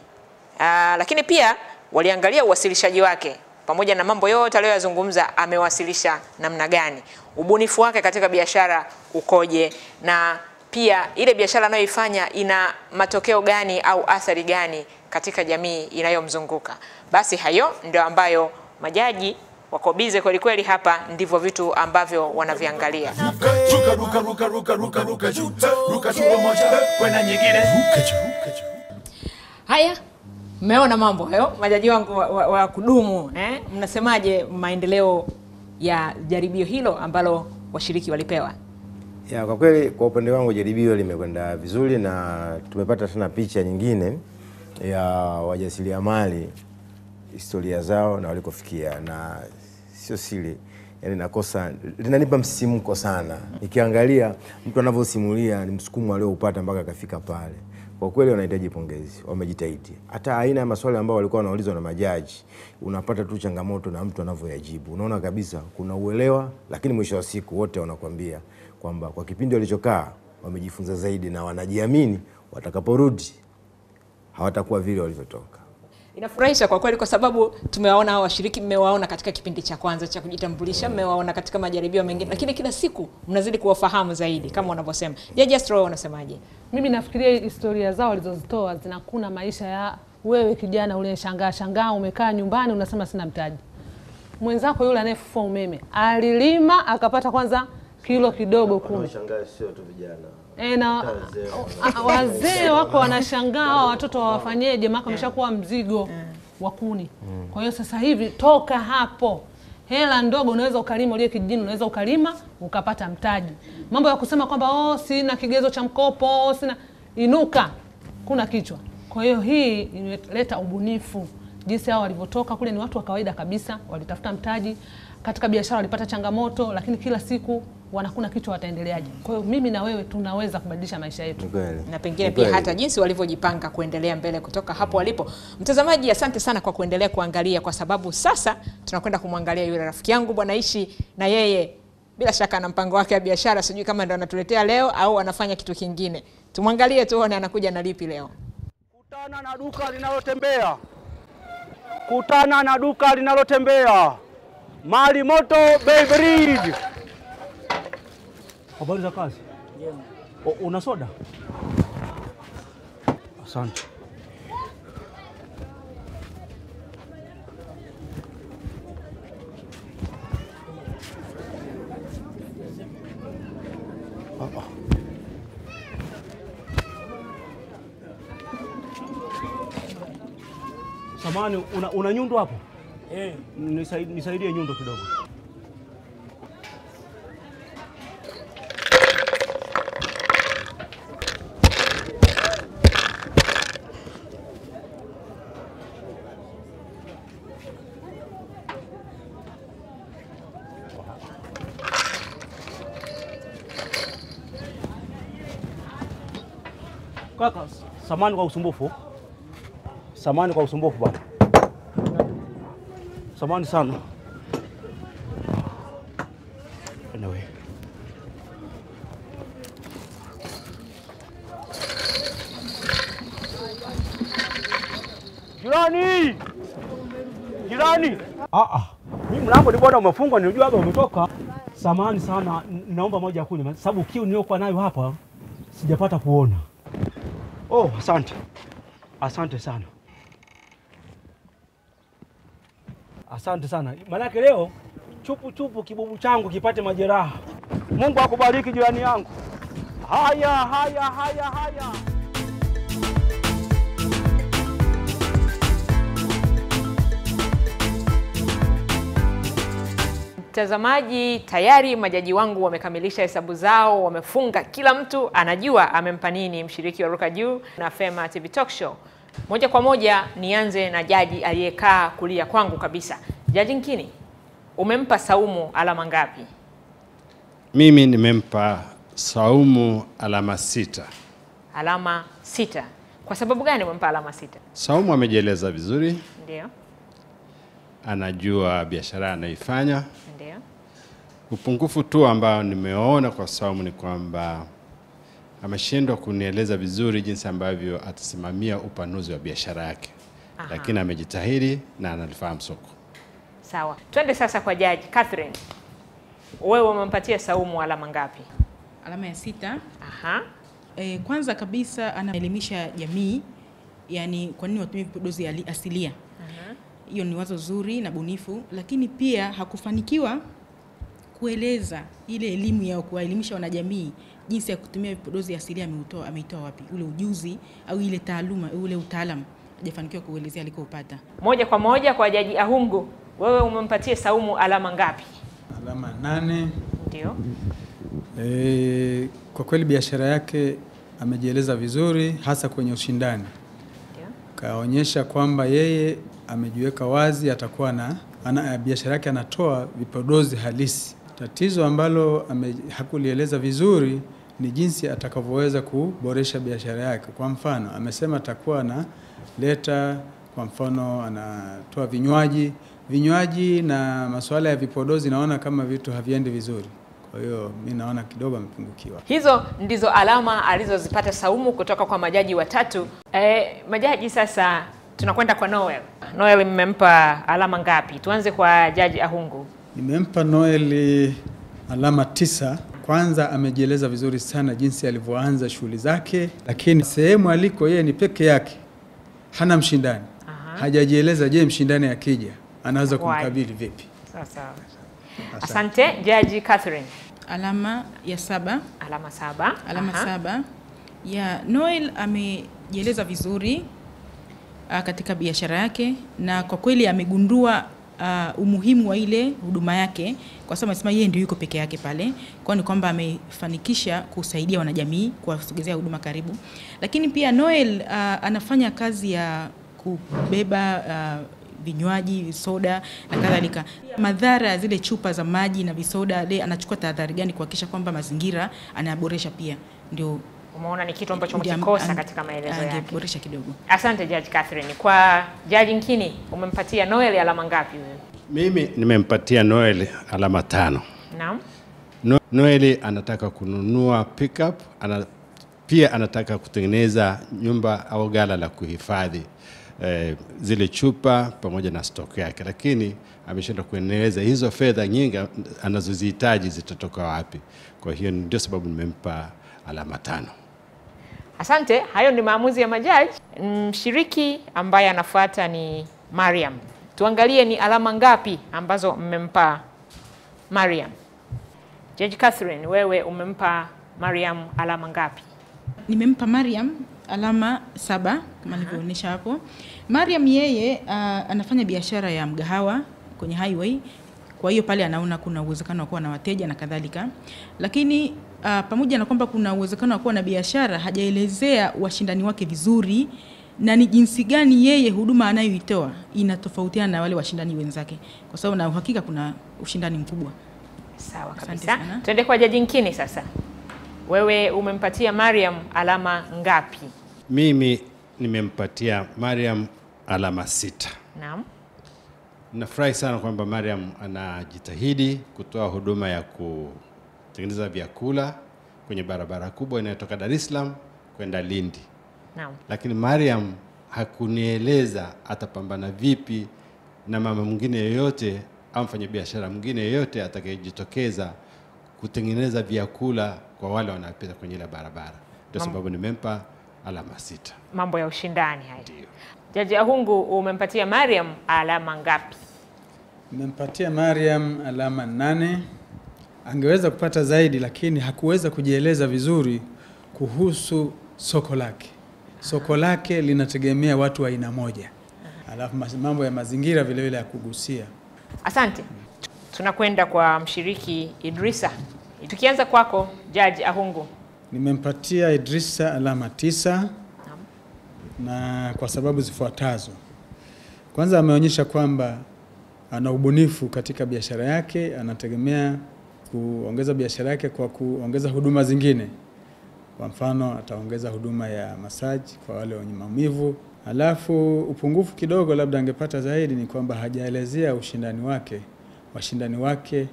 Aa, lakini pia waliangalia uwasilishaji wake pamoja na mambo yote aliyoyazungumza, amewasilisha namna gani, ubunifu wake katika biashara ukoje, na pia ile biashara anayoifanya ina matokeo gani au athari gani katika jamii inayomzunguka. Basi hayo ndio ambayo majaji wako bize kweli kweli hapa, ndivyo vitu ambavyo wanaviangalia. Ruka ruka ruka ruka ruka ruka juu. Ruka tu moja kwenda nyingine. Ruka juu. Ruka juu. Haya, mmeona mambo hayo, majaji wangu wa, wa, wa kudumu eh? Mnasemaje maendeleo ya jaribio hilo ambalo washiriki walipewa? Ya, kwa kweli kwa upande wangu jaribio limekwenda vizuri na tumepata tena picha nyingine ya wajasiriamali historia zao na walikofikia, na sio siri, yani nakosa linanipa msisimko sana nikiangalia mtu anavyosimulia ni msukumo alioupata mpaka akafika pale. Kwa kweli wanahitaji pongezi, wamejitahidi. Hata aina ya maswali ambayo walikuwa wanaulizwa na majaji, unapata tu changamoto na mtu anavyoyajibu, unaona kabisa kuna uelewa, lakini mwisho wa siku wote wanakuambia kwamba kwa kipindi walichokaa wamejifunza zaidi na wanajiamini watakaporudi hawatakuwa vile walivyotoka. Inafurahisha kwa kweli, kwa sababu tumewaona hao washiriki, mmewaona katika kipindi cha kwanza cha kujitambulisha, mmewaona katika majaribio mengine, lakini kila siku mnazidi kuwafahamu zaidi kama wanavyosema. Jaji wewe unasemaje? Mimi nafikiria historia zao walizozitoa zinakuna maisha ya wewe kijana ule shangaa shangaa, umekaa nyumbani unasema sina mtaji. Mwenzako yule anayefufua umeme alilima akapata kwanza kilo kidogo kumi. sio tu vijana. E, na wazee wako wanashangaa hawa watoto wawafanyeje, maana ameshakuwa mzigo wa kuni. Kwa hiyo sasa hivi toka hapo, hela ndogo unaweza ukalima, ulie kijijini unaweza ukalima ukapata mtaji. Mambo ya kusema kwamba oh, sina kigezo cha mkopo, oh, sina inuka, kuna kichwa. Kwa hiyo hii imeleta ubunifu jinsi hao walivyotoka kule, ni watu wa kawaida kabisa, walitafuta mtaji katika biashara, walipata changamoto, lakini kila siku wanakuna kichwa, wataendeleaje? Kwa hiyo mimi na wewe tunaweza kubadilisha maisha yetu. na pengine pia hata jinsi walivyojipanga kuendelea mbele kutoka hapo walipo. Mtazamaji, asante sana kwa kuendelea kuangalia, kwa sababu sasa tunakwenda kumwangalia yule rafiki yangu Bwana Ishi, na yeye bila shaka ana mpango wake wa biashara, sijui kama ndo anatuletea leo au anafanya kitu kingine. Tumwangalie tuone anakuja na lipi leo. Kutana na duka linalotembea, kutana na duka linalotembea, Mali Moto Beverage. Habari za kazi? O, una soda? Asante. Samani, una, una nyundo hapo? Eh. Nisaidie, nyundo kidogo. Kaka, samani kwa usumbufu. Samani kwa usumbufu bwana. Samani sana. Anyway. Jirani! Jirani! Ah ah. Mimi mlango nilipoona umefungwa nilijua hapa umetoka. Samani sana, naomba moja ya kunywa sababu kiu niliyokuwa nayo hapa sijapata kuona. Oh, asante. Asante sana. Asante sana. Maanake leo chupu chupu kibubu changu kipate majeraha. Mungu akubariki jirani yangu. Haya, haya, haya, haya. Mtazamaji, tayari majaji wangu wamekamilisha hesabu zao, wamefunga. Kila mtu anajua amempa nini mshiriki wa Ruka Juu na Fema TV Talk Show. Moja kwa moja nianze na jaji aliyekaa kulia kwangu kabisa. Jaji Nkini, umempa Saumu alama ngapi? Mimi nimempa Saumu alama sita. Alama sita. Kwa sababu gani umempa alama sita? Saumu amejieleza vizuri, Ndio, anajua biashara anaifanya. ndio. Upungufu tu ambao nimeona kwa Saumu ni kwamba ameshindwa kunieleza vizuri jinsi ambavyo atasimamia upanuzi wa biashara yake, lakini amejitahidi na analifahamu soko. Sawa, twende sasa kwa jaji Catherine. Wewe umempatia Saumu alama ngapi? Alama ya sita. Aha. E, kwanza kabisa anaelimisha jamii, yani kwa nini watumie vipodozi ya asilia. Hiyo ni wazo zuri na bunifu, lakini pia hakufanikiwa kueleza ile elimu ya kuwaelimisha wanajamii jinsi ya kutumia vipodozi asilia ameitoa ameitoa wapi, ule ujuzi au ile taaluma ule utaalamu hajafanikiwa kuelezea alikoupata. Moja kwa moja kwa jaji Ahungu, wewe umempatia Saumu alama ngapi? Alama nane. Ndio. E, kwa kweli biashara yake amejieleza vizuri hasa kwenye ushindani. Kaonyesha kwamba yeye amejiweka wazi, atakuwa na ana, biashara yake anatoa vipodozi halisi. Tatizo ambalo ame, hakulieleza vizuri ni jinsi atakavyoweza kuboresha biashara yake. Kwa mfano, amesema atakuwa analeta, kwa mfano, anatoa vinywaji vinywaji na masuala ya vipodozi, naona kama vitu haviendi vizuri. Kwa hiyo mi naona kidogo amepungukiwa. Hizo ndizo alama alizozipata Saumu kutoka kwa majaji watatu. E, majaji sasa tunakwenda kwa Noel. Noel mmempa alama ngapi? Tuanze kwa jaji Ahungu. Nimempa Noel alama tisa. Kwanza amejieleza vizuri sana jinsi alivyoanza shughuli zake, lakini sehemu aliko yeye ni peke yake, hana mshindani. Aha. Hajajieleza, je, mshindani akija anaweza kumkabili vipi? Sawa sawa. Asante jaji Catherine. Alama ya saba. Alama saba. Alama Aha. saba. Ya Noel amejieleza vizuri uh, katika biashara yake na kwa kweli amegundua uh, umuhimu wa ile huduma yake, kwa sababu amesema yeye ndio yuko peke yake pale, kwa ni kwamba amefanikisha kusaidia wanajamii kuwasogezea huduma karibu. Lakini pia Noel uh, anafanya kazi ya kubeba uh, vinywaji, soda na kadhalika. Madhara ya zile chupa za maji na visoda, anachukua tahadhari gani kuhakikisha kwamba mazingira anayaboresha pia, ndio Umeona ni kitu ambacho umekikosa katika maelezo yake. angeboresha kidogo. Asante jaji Catherine. Kwa jaji Nkini umempatia Noel alama ngapi wewe? Mimi nimempatia Noel alama tano. Naam. No, Noel anataka kununua pickup, ana, pia anataka kutengeneza nyumba au gala la kuhifadhi eh, zile chupa pamoja na stock yake, lakini ameshindwa kueneleza hizo fedha nyingi anazozihitaji zitatoka wapi. Kwa hiyo ndio sababu nimempa alama tano. Asante, hayo ni maamuzi ya majaji. Mshiriki ambaye anafuata ni Mariam. Tuangalie ni alama ngapi ambazo mmempa Mariam. Judge Catherine, wewe umempa Mariam alama ngapi? Nimempa Mariam alama saba kama nilivyoonyesha hapo. Mariam yeye uh, anafanya biashara ya mgahawa kwenye highway, kwa hiyo pale anaona kuna uwezekano wa kuwa na wateja na kadhalika, lakini uh, pamoja na kwamba kuna uwezekano wa kuwa na biashara, hajaelezea washindani wake vizuri na ni jinsi gani yeye huduma anayoitoa inatofautiana na wale washindani wenzake, kwa sababu na uhakika kuna ushindani mkubwa. Sawa kabisa. Tuende kwa jaji Nkini sasa. Wewe umempatia Mariam alama ngapi? Mimi nimempatia Mariam alama sita. Naam. Nafurahi sana kwamba Mariam anajitahidi kutoa huduma ya kutengeneza vyakula kwenye barabara kubwa inayotoka Dar es Salaam kwenda Lindi, Naam. lakini Mariam hakunieleza atapambana vipi na mama mwingine yoyote au mfanyabiashara mwingine yoyote atakayejitokeza kutengeneza vyakula kwa wale wanaopita kwenye ile barabara. Ndio sababu nimempa alama sita. Mambo ya ushindani haya. Jaji Ahungu umempatia Mariam alama ngapi? Nimempatia Mariam alama nane. Angeweza kupata zaidi, lakini hakuweza kujieleza vizuri kuhusu soko lake. Soko lake linategemea watu wa aina moja, alafu mambo ya mazingira vile vile ya kugusia. Asante. Tunakwenda kwa mshiriki Idrisa. Tukianza kwako Jaji Ahungu. Nimempatia Idrisa alama tisa na kwa sababu zifuatazo. Kwanza, ameonyesha kwamba ana ubunifu katika biashara yake, anategemea kuongeza biashara yake kwa kuongeza huduma zingine. Kwa mfano, ataongeza huduma ya masaji kwa wale wenye maumivu. Alafu upungufu kidogo labda angepata zaidi ni kwamba hajaelezea ushindani wake, washindani wake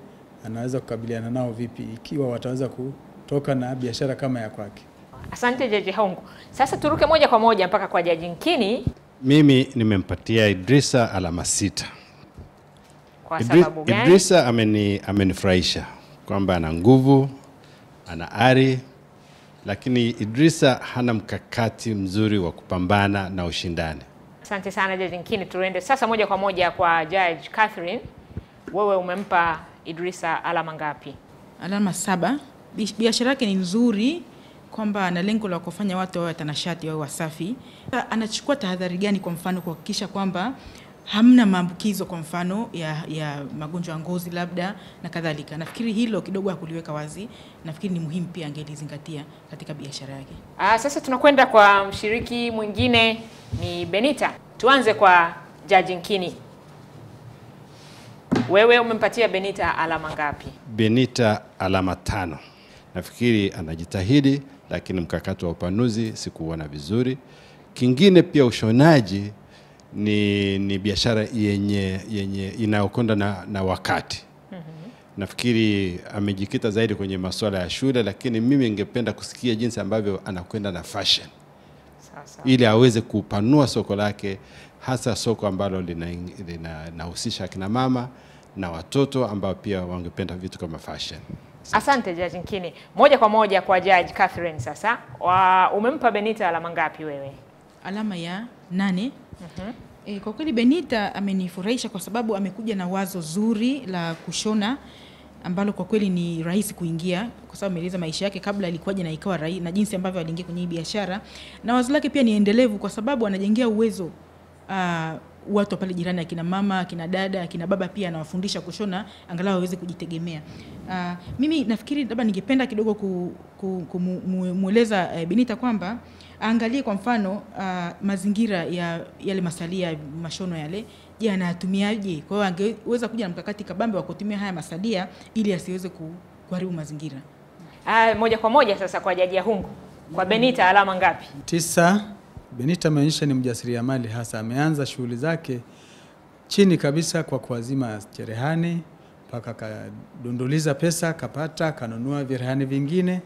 anaweza kukabiliana nao vipi ikiwa wataweza kutoka na biashara kama ya kwake. Asante Jaji Hongo. Sasa turuke moja kwa moja mpaka kwa Jaji Nkini. Mimi nimempatia Idrisa alama sita. Kwa sababu gani? Idrisa ameni, amenifurahisha kwamba ana nguvu, ana ari, lakini Idrisa hana mkakati mzuri wa kupambana na ushindani. Asante sana Jaji Nkini. Tuende sasa moja kwa moja kwa Judge Catherine. Wewe umempa Idrisa alama ngapi? alama saba. Biashara yake ni nzuri kwamba ana lengo la kufanya watu wawe watanashati, wawe wasafi. Anachukua tahadhari gani, kwa mfano kuhakikisha kwamba hamna maambukizo kwa mfano ya, ya magonjwa ya ngozi labda na kadhalika. Nafikiri hilo kidogo hakuliweka wazi, nafikiri ni muhimu pia angelizingatia katika biashara yake. Ah, sasa tunakwenda kwa mshiriki mwingine ni Benita. Tuanze kwa Jaji Nkini. Wewe umempatia Benita alama ngapi? Benita alama tano. Nafikiri anajitahidi, lakini mkakati wa upanuzi sikuona vizuri. Kingine pia ushonaji ni, ni biashara yenye, yenye inayokwenda na, na wakati. mm -hmm. Nafikiri amejikita zaidi kwenye masuala ya shule, lakini mimi ningependa kusikia jinsi ambavyo anakwenda na fashion Sasa. ili aweze kupanua soko lake, hasa soko ambalo linahusisha lina, linahusisha akina mama na watoto ambao pia wangependa vitu kama fashion. Asante Jaji Nkini. Moja kwa moja kwa Judge Catherine sasa. Wa, umempa Benita alama ngapi wewe? alama ya nane. E, kwa kweli Benita amenifurahisha kwa sababu amekuja na wazo zuri la kushona ambalo kwa kweli ni rahisi kuingia, kwa sababu ameeleza maisha yake kabla alikuwaje na ikawa rahisi, na jinsi ambavyo aliingia kwenye hii biashara, na wazo lake pia ni endelevu, kwa sababu anajengea uwezo uh, watu pale jirani, akina mama, akina dada, akina baba, pia anawafundisha kushona angalau waweze kujitegemea. Uh, mimi nafikiri labda ningependa kidogo ku, ku, mu, uh, Benita kwamba aangalie kwa mfano uh, mazingira ya yale masalia mashono yale, je, anayatumiaje? Kwa hiyo angeweza kuja na mkakati kabambe wa kutumia haya masalia ili asiweze kuharibu mazingira. Ah, moja kwa moja sasa kwa Jaji Yahungu. Kwa Benita alama ngapi? Tisa, Benita ameonyesha ni mjasiriamali hasa. Ameanza shughuli zake chini kabisa kwa kuazima cherehani mpaka akadunduliza pesa akapata, akanunua virehani vingine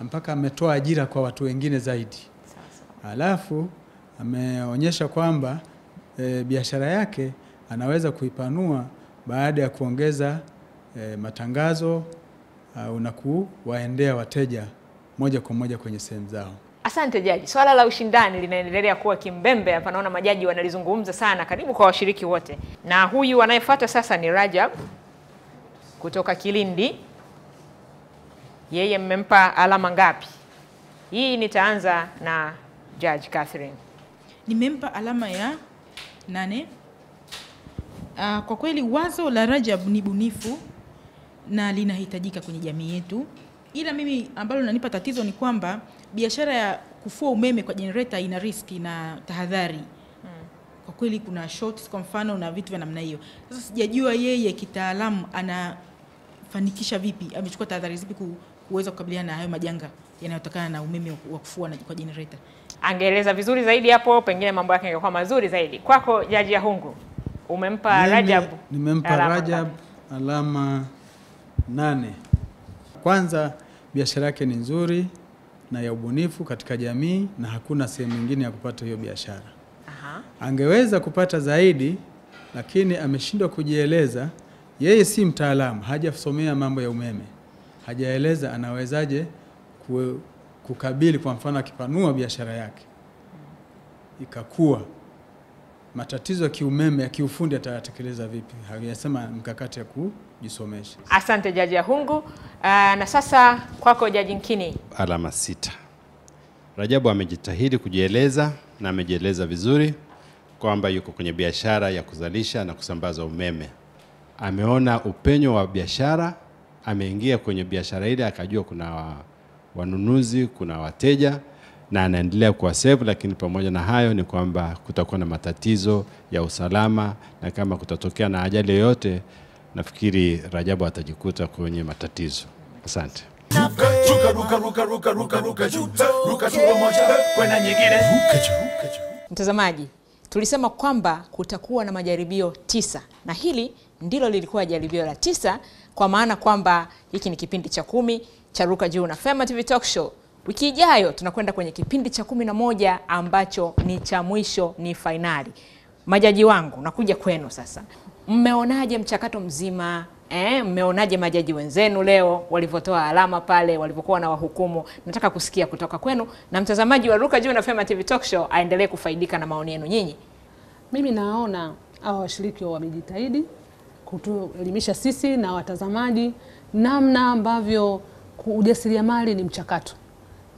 mpaka ametoa ajira kwa watu wengine zaidi. Alafu ameonyesha kwamba e, biashara yake anaweza kuipanua baada ya kuongeza e, matangazo au na kuwaendea wateja moja kwa moja kwenye sehemu zao. Asante Jaji. Swala la ushindani linaendelea kuwa kimbembe hapa, naona majaji wanalizungumza sana. Karibu kwa washiriki wote, na huyu anayefuata sasa ni Rajab kutoka Kilindi. Yeye mmempa alama ngapi? Hii nitaanza na Judge Catherine. Nimempa alama ya nane. Uh, kwa kweli wazo la Rajab ni bunifu na linahitajika kwenye jamii yetu, ila mimi ambalo nanipa tatizo ni kwamba biashara ya kufua umeme kwa generator ina riski na tahadhari. Kwa kweli kuna shorts kwa mfano na vitu vya namna hiyo. Sasa sijajua yeye kitaalamu anafanikisha vipi, amechukua tahadhari zipi kuweza kukabiliana na hayo majanga yanayotokana na umeme wa- wa kufua na kwa generator. Angeeleza vizuri zaidi hapo, pengine mambo yake yangekuwa mazuri zaidi. Kwako Jaji Yahungu, umempa Mimi Rajab nimempa alama Rajab alama nane. Kwanza biashara yake ni nzuri na ya ubunifu katika jamii na hakuna sehemu nyingine ya kupata hiyo biashara. Aha. Angeweza kupata zaidi, lakini ameshindwa kujieleza. Yeye si mtaalamu, hajasomea mambo ya umeme, hajaeleza anawezaje ku- kukabili. Kwa mfano, akipanua biashara yake ikakua, matatizo ya kiumeme ya kiufundi atayatekeleza vipi? Hajasema mkakati ya kujisomesha. Asante Jaji Yahungu. Uh, na sasa kwako Jaji Nkini. alama sita. Rajabu amejitahidi kujieleza na amejieleza vizuri kwamba yuko kwenye biashara ya kuzalisha na kusambaza umeme. Ameona upenyo wa biashara, ameingia kwenye biashara ile akajua kuna wa- wanunuzi, kuna wateja na anaendelea kuwasevu, lakini pamoja na hayo ni kwamba kutakuwa na matatizo ya usalama na kama kutatokea na ajali yoyote, nafikiri Rajabu atajikuta kwenye matatizo. Asante. Mtazamaji, tulisema kwamba kutakuwa na majaribio tisa na hili ndilo lilikuwa jaribio la tisa, kwa maana kwamba hiki ni kipindi cha kumi cha Ruka Juu na Fema TV Talk Show. Wiki ijayo tunakwenda kwenye kipindi cha kumi na moja ambacho ni cha mwisho, ni fainali. Majaji wangu, nakuja kwenu sasa. mmeonaje mchakato mzima eh? Mmeonaje majaji wenzenu leo walivyotoa alama pale walivyokuwa na wahukumu? Nataka kusikia kutoka kwenu, na mtazamaji wa Ruka Juu na Fema TV Talk Show aendelee kufaidika na maoni yenu nyinyi. Mimi naona hawa washiriki wamejitahidi kutuelimisha sisi na watazamaji namna ambavyo ujasiriamali ni mchakato.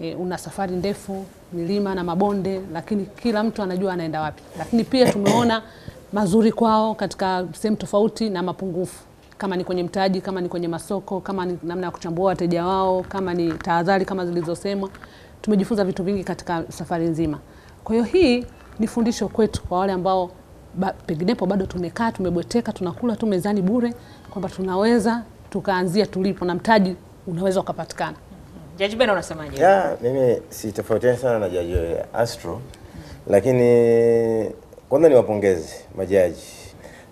E, una safari ndefu, milima na mabonde, lakini kila mtu anajua anaenda wapi. Lakini pia tumeona mazuri kwao katika sehemu tofauti na mapungufu, kama ni kwenye mtaji, kama ni kwenye masoko, kama ni namna ya kuchambua wateja wao, kama ni tahadhari kama zilizosemwa. Tumejifunza vitu vingi katika safari nzima. Kwa hiyo hii ni fundisho kwetu kwa wale ambao ba, penginepo bado tumekaa tumebweteka, tunakula tu mezani bure, kwamba tunaweza tukaanzia tulipo na mtaji unaweza ukapatikana. Jaji Bena, unasemaje? Ya, mimi sitofautiani sana na jaji Astro, mm -hmm. lakini kwanza niwapongeze majaji.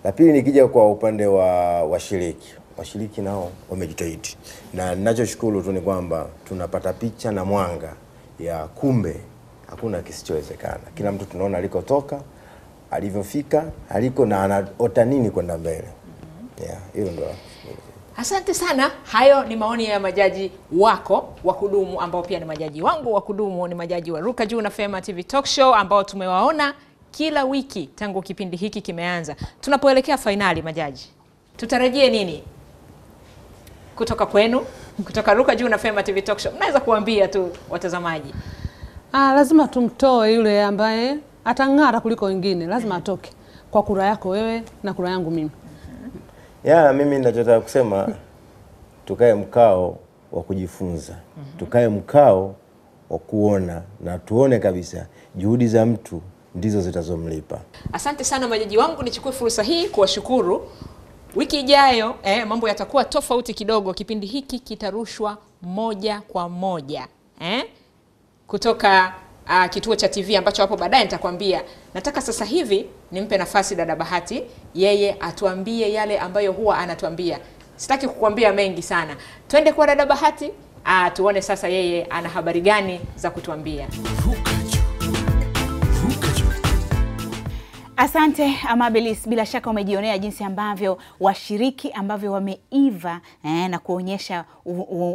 La pili nikija kwa upande wa washiriki, washiriki nao wamejitahidi, na ninachoshukuru tu ni kwamba tunapata picha na mwanga ya kumbe hakuna kisichowezekana. Kila mtu tunaona alikotoka, alivyofika, aliko na anaota nini kwenda mbele. Yeah, hiyo ndo Asante sana. Hayo ni maoni ya majaji wako wa kudumu ambao pia ni majaji wangu wa kudumu, ni majaji wa Ruka Juu na Fema TV Talk Show ambao tumewaona kila wiki tangu kipindi hiki kimeanza. Tunapoelekea fainali, majaji, tutarajie nini kutoka kwenu, kutoka Ruka Juu na Fema TV Talk Show? Mnaweza kuambia tu watazamaji. Ah, lazima tumtoe yule ambaye atang'ara kuliko wengine, lazima atoke kwa kura yako wewe na kura yangu mimi. Ya, mimi ninachotaka kusema tukae mkao wa kujifunza, tukae mkao wa kuona na tuone kabisa juhudi za mtu ndizo zitazomlipa. Asante sana majaji wangu, nichukue fursa hii kuwashukuru. Wiki ijayo eh, mambo yatakuwa tofauti kidogo. Kipindi hiki kitarushwa moja kwa moja eh, kutoka uh, kituo cha TV ambacho hapo baadaye nitakwambia. Nataka sasa hivi nimpe nafasi dada Bahati, yeye atuambie yale ambayo huwa anatuambia. Sitaki kukuambia mengi sana, twende kwa dada Bahati uh, tuone sasa yeye ana habari gani za kutuambia. Asante Amabilis, bila shaka umejionea jinsi ambavyo washiriki ambavyo wameiva eh, na kuonyesha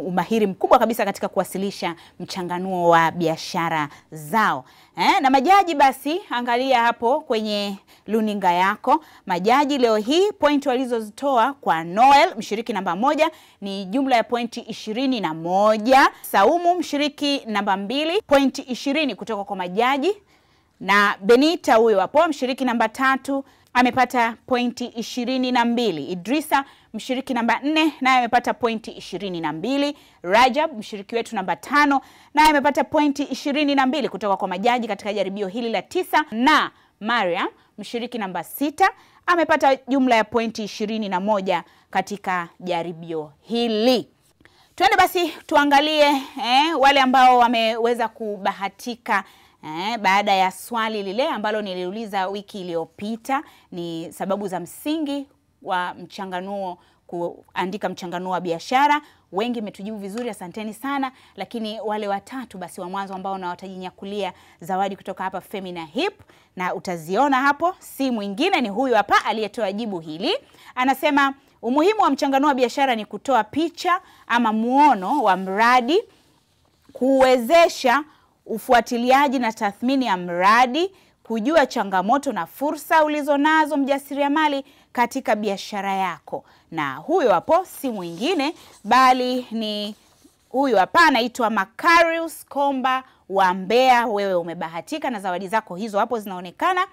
umahiri mkubwa kabisa katika kuwasilisha mchanganuo wa biashara zao eh, na majaji. Basi angalia hapo kwenye luninga yako, majaji leo hii pointi walizozitoa kwa Noel mshiriki namba moja ni jumla ya pointi ishirini na moja. Saumu mshiriki namba mbili pointi ishirini kutoka kwa majaji na Benita huyo hapo mshiriki namba tatu amepata pointi ishirini na mbili. Idrisa mshiriki namba nne naye amepata pointi ishirini na mbili. Rajab mshiriki wetu namba tano naye amepata pointi ishirini na mbili kutoka kwa majaji katika jaribio hili la tisa, na Mariam mshiriki namba sita amepata jumla ya pointi ishirini na moja katika jaribio hili. Tuende basi tuangalie eh, wale ambao wameweza kubahatika eh, baada ya swali lile ambalo niliuliza wiki iliyopita, ni sababu za msingi wa mchanganuo kuandika mchanganuo wa biashara. Wengi mmetujibu vizuri, asanteni sana. Lakini wale watatu basi wa mwanzo ambao na watajinyakulia zawadi kutoka hapa Femina Hip, na utaziona hapo, si mwingine ni huyu hapa aliyetoa jibu hili. Anasema umuhimu wa mchanganuo wa biashara ni kutoa picha ama muono wa mradi, kuwezesha ufuatiliaji na tathmini ya mradi, kujua changamoto na fursa ulizonazo mjasiriamali katika biashara yako. Na huyo hapo si mwingine bali ni huyu hapa anaitwa Makarius Komba wa Mbeya. Wewe umebahatika na zawadi zako hizo hapo zinaonekana.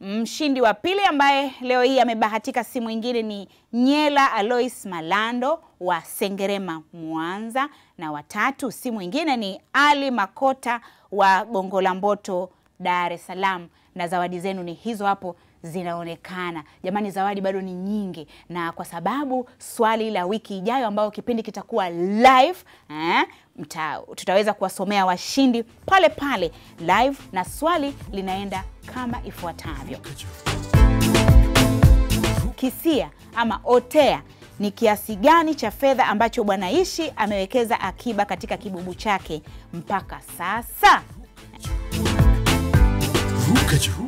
Mshindi wa pili ambaye leo hii amebahatika si mwingine ni Nyela Alois Malando wa Sengerema, Mwanza, na watatu si mwingine ni Ali Makota wa Bongo la Mboto, Dar es Salaam, na zawadi zenu ni hizo hapo zinaonekana. Jamani, zawadi bado ni nyingi, na kwa sababu swali la wiki ijayo ambayo kipindi kitakuwa live eh, mta, tutaweza kuwasomea washindi pale pale live, na swali linaenda kama ifuatavyo: kisia ama otea ni kiasi gani cha fedha ambacho Bwana Ishi amewekeza akiba katika kibubu chake mpaka sasa?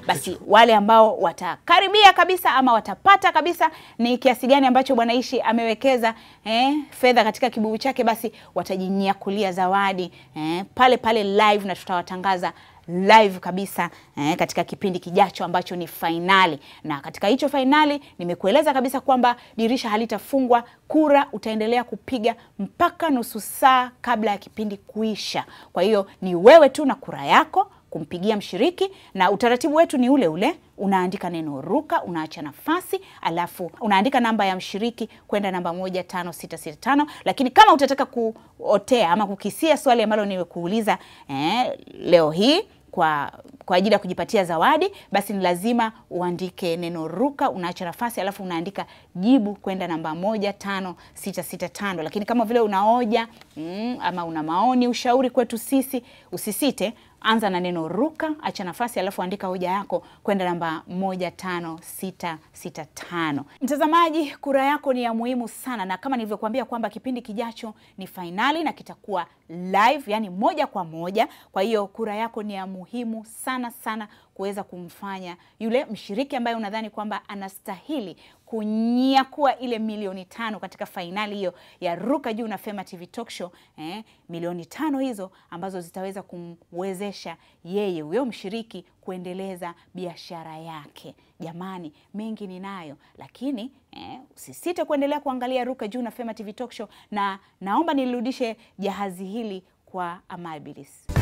Basi wale ambao watakaribia kabisa ama watapata kabisa ni kiasi gani ambacho Bwana Ishi amewekeza eh, fedha katika kibubu chake, basi watajinyakulia zawadi eh, pale pale live, na tutawatangaza live kabisa eh, katika kipindi kijacho ambacho ni fainali. Na katika hicho fainali nimekueleza kabisa kwamba dirisha halitafungwa, kura utaendelea kupiga mpaka nusu saa kabla ya kipindi kuisha. Kwa hiyo ni wewe tu na kura yako kumpigia mshiriki, na utaratibu wetu ni ule ule. Unaandika neno ruka, unaacha nafasi, alafu unaandika namba ya mshiriki kwenda namba moja tano sita sita tano. Lakini kama utataka kuotea ama kukisia swali ambalo nimekuuliza eh, leo hii kwa kwa ajili ya kujipatia zawadi, basi ni lazima uandike neno ruka, unaacha nafasi, alafu unaandika jibu kwenda namba moja tano sita sita tano. Lakini kama vile unaoja mm, ama una maoni, ushauri kwetu sisi, usisite anza na neno ruka, acha nafasi, alafu andika hoja yako kwenda namba moja tano sita sita tano. Mtazamaji, kura yako ni ya muhimu sana, na kama nilivyokuambia kwamba kipindi kijacho ni fainali na kitakuwa live, yani moja kwa moja. Kwa hiyo kura yako ni ya muhimu sana sana kuweza kumfanya yule mshiriki ambaye unadhani kwamba anastahili kunyakua ile milioni tano katika fainali hiyo ya Ruka Juu na Fema TV Talk Show eh, milioni tano hizo ambazo zitaweza kumwezesha yeye huyo mshiriki kuendeleza biashara yake. Jamani, mengi ninayo, lakini eh, usisite kuendelea kuangalia Ruka Juu na Fema TV Talk Show, na naomba nilirudishe jahazi hili kwa Amabilis.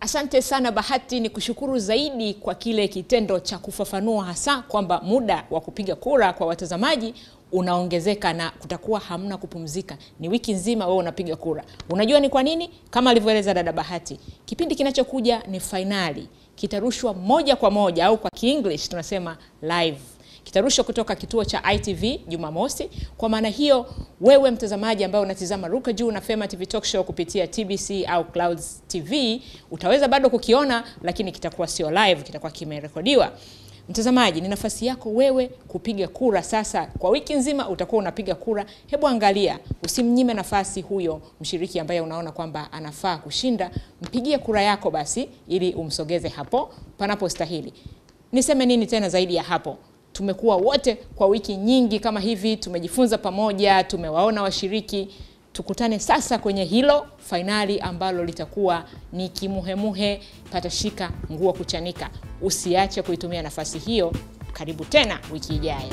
Asante sana Bahati, ni kushukuru zaidi kwa kile kitendo cha kufafanua hasa kwamba muda wa kupiga kura kwa watazamaji unaongezeka na kutakuwa hamna kupumzika, ni wiki nzima wewe unapiga kura. Unajua ni kwa nini? Kama alivyoeleza dada Bahati, kipindi kinachokuja ni fainali, kitarushwa moja kwa moja au kwa Kienglish tunasema live kitarushwa kutoka kituo cha ITV Jumamosi. Kwa maana hiyo, wewe mtazamaji ambaye unatizama Ruka Juu na Fema TV Talk Show kupitia TBC au Clouds TV utaweza bado kukiona, lakini kitakuwa sio live, kitakuwa kimerekodiwa. Mtazamaji, ni nafasi yako wewe kupiga kura sasa. Kwa wiki nzima utakuwa unapiga kura. Hebu angalia, usimnyime nafasi huyo mshiriki ambaye unaona kwamba anafaa kushinda. Mpigie kura yako basi, ili umsogeze hapo panapostahili. Niseme nini tena zaidi ya hapo? Tumekuwa wote kwa wiki nyingi kama hivi, tumejifunza pamoja, tumewaona washiriki. Tukutane sasa kwenye hilo fainali ambalo litakuwa ni kimuhemuhe, patashika nguo kuchanika. Usiache kuitumia nafasi hiyo. Karibu tena wiki ijayo.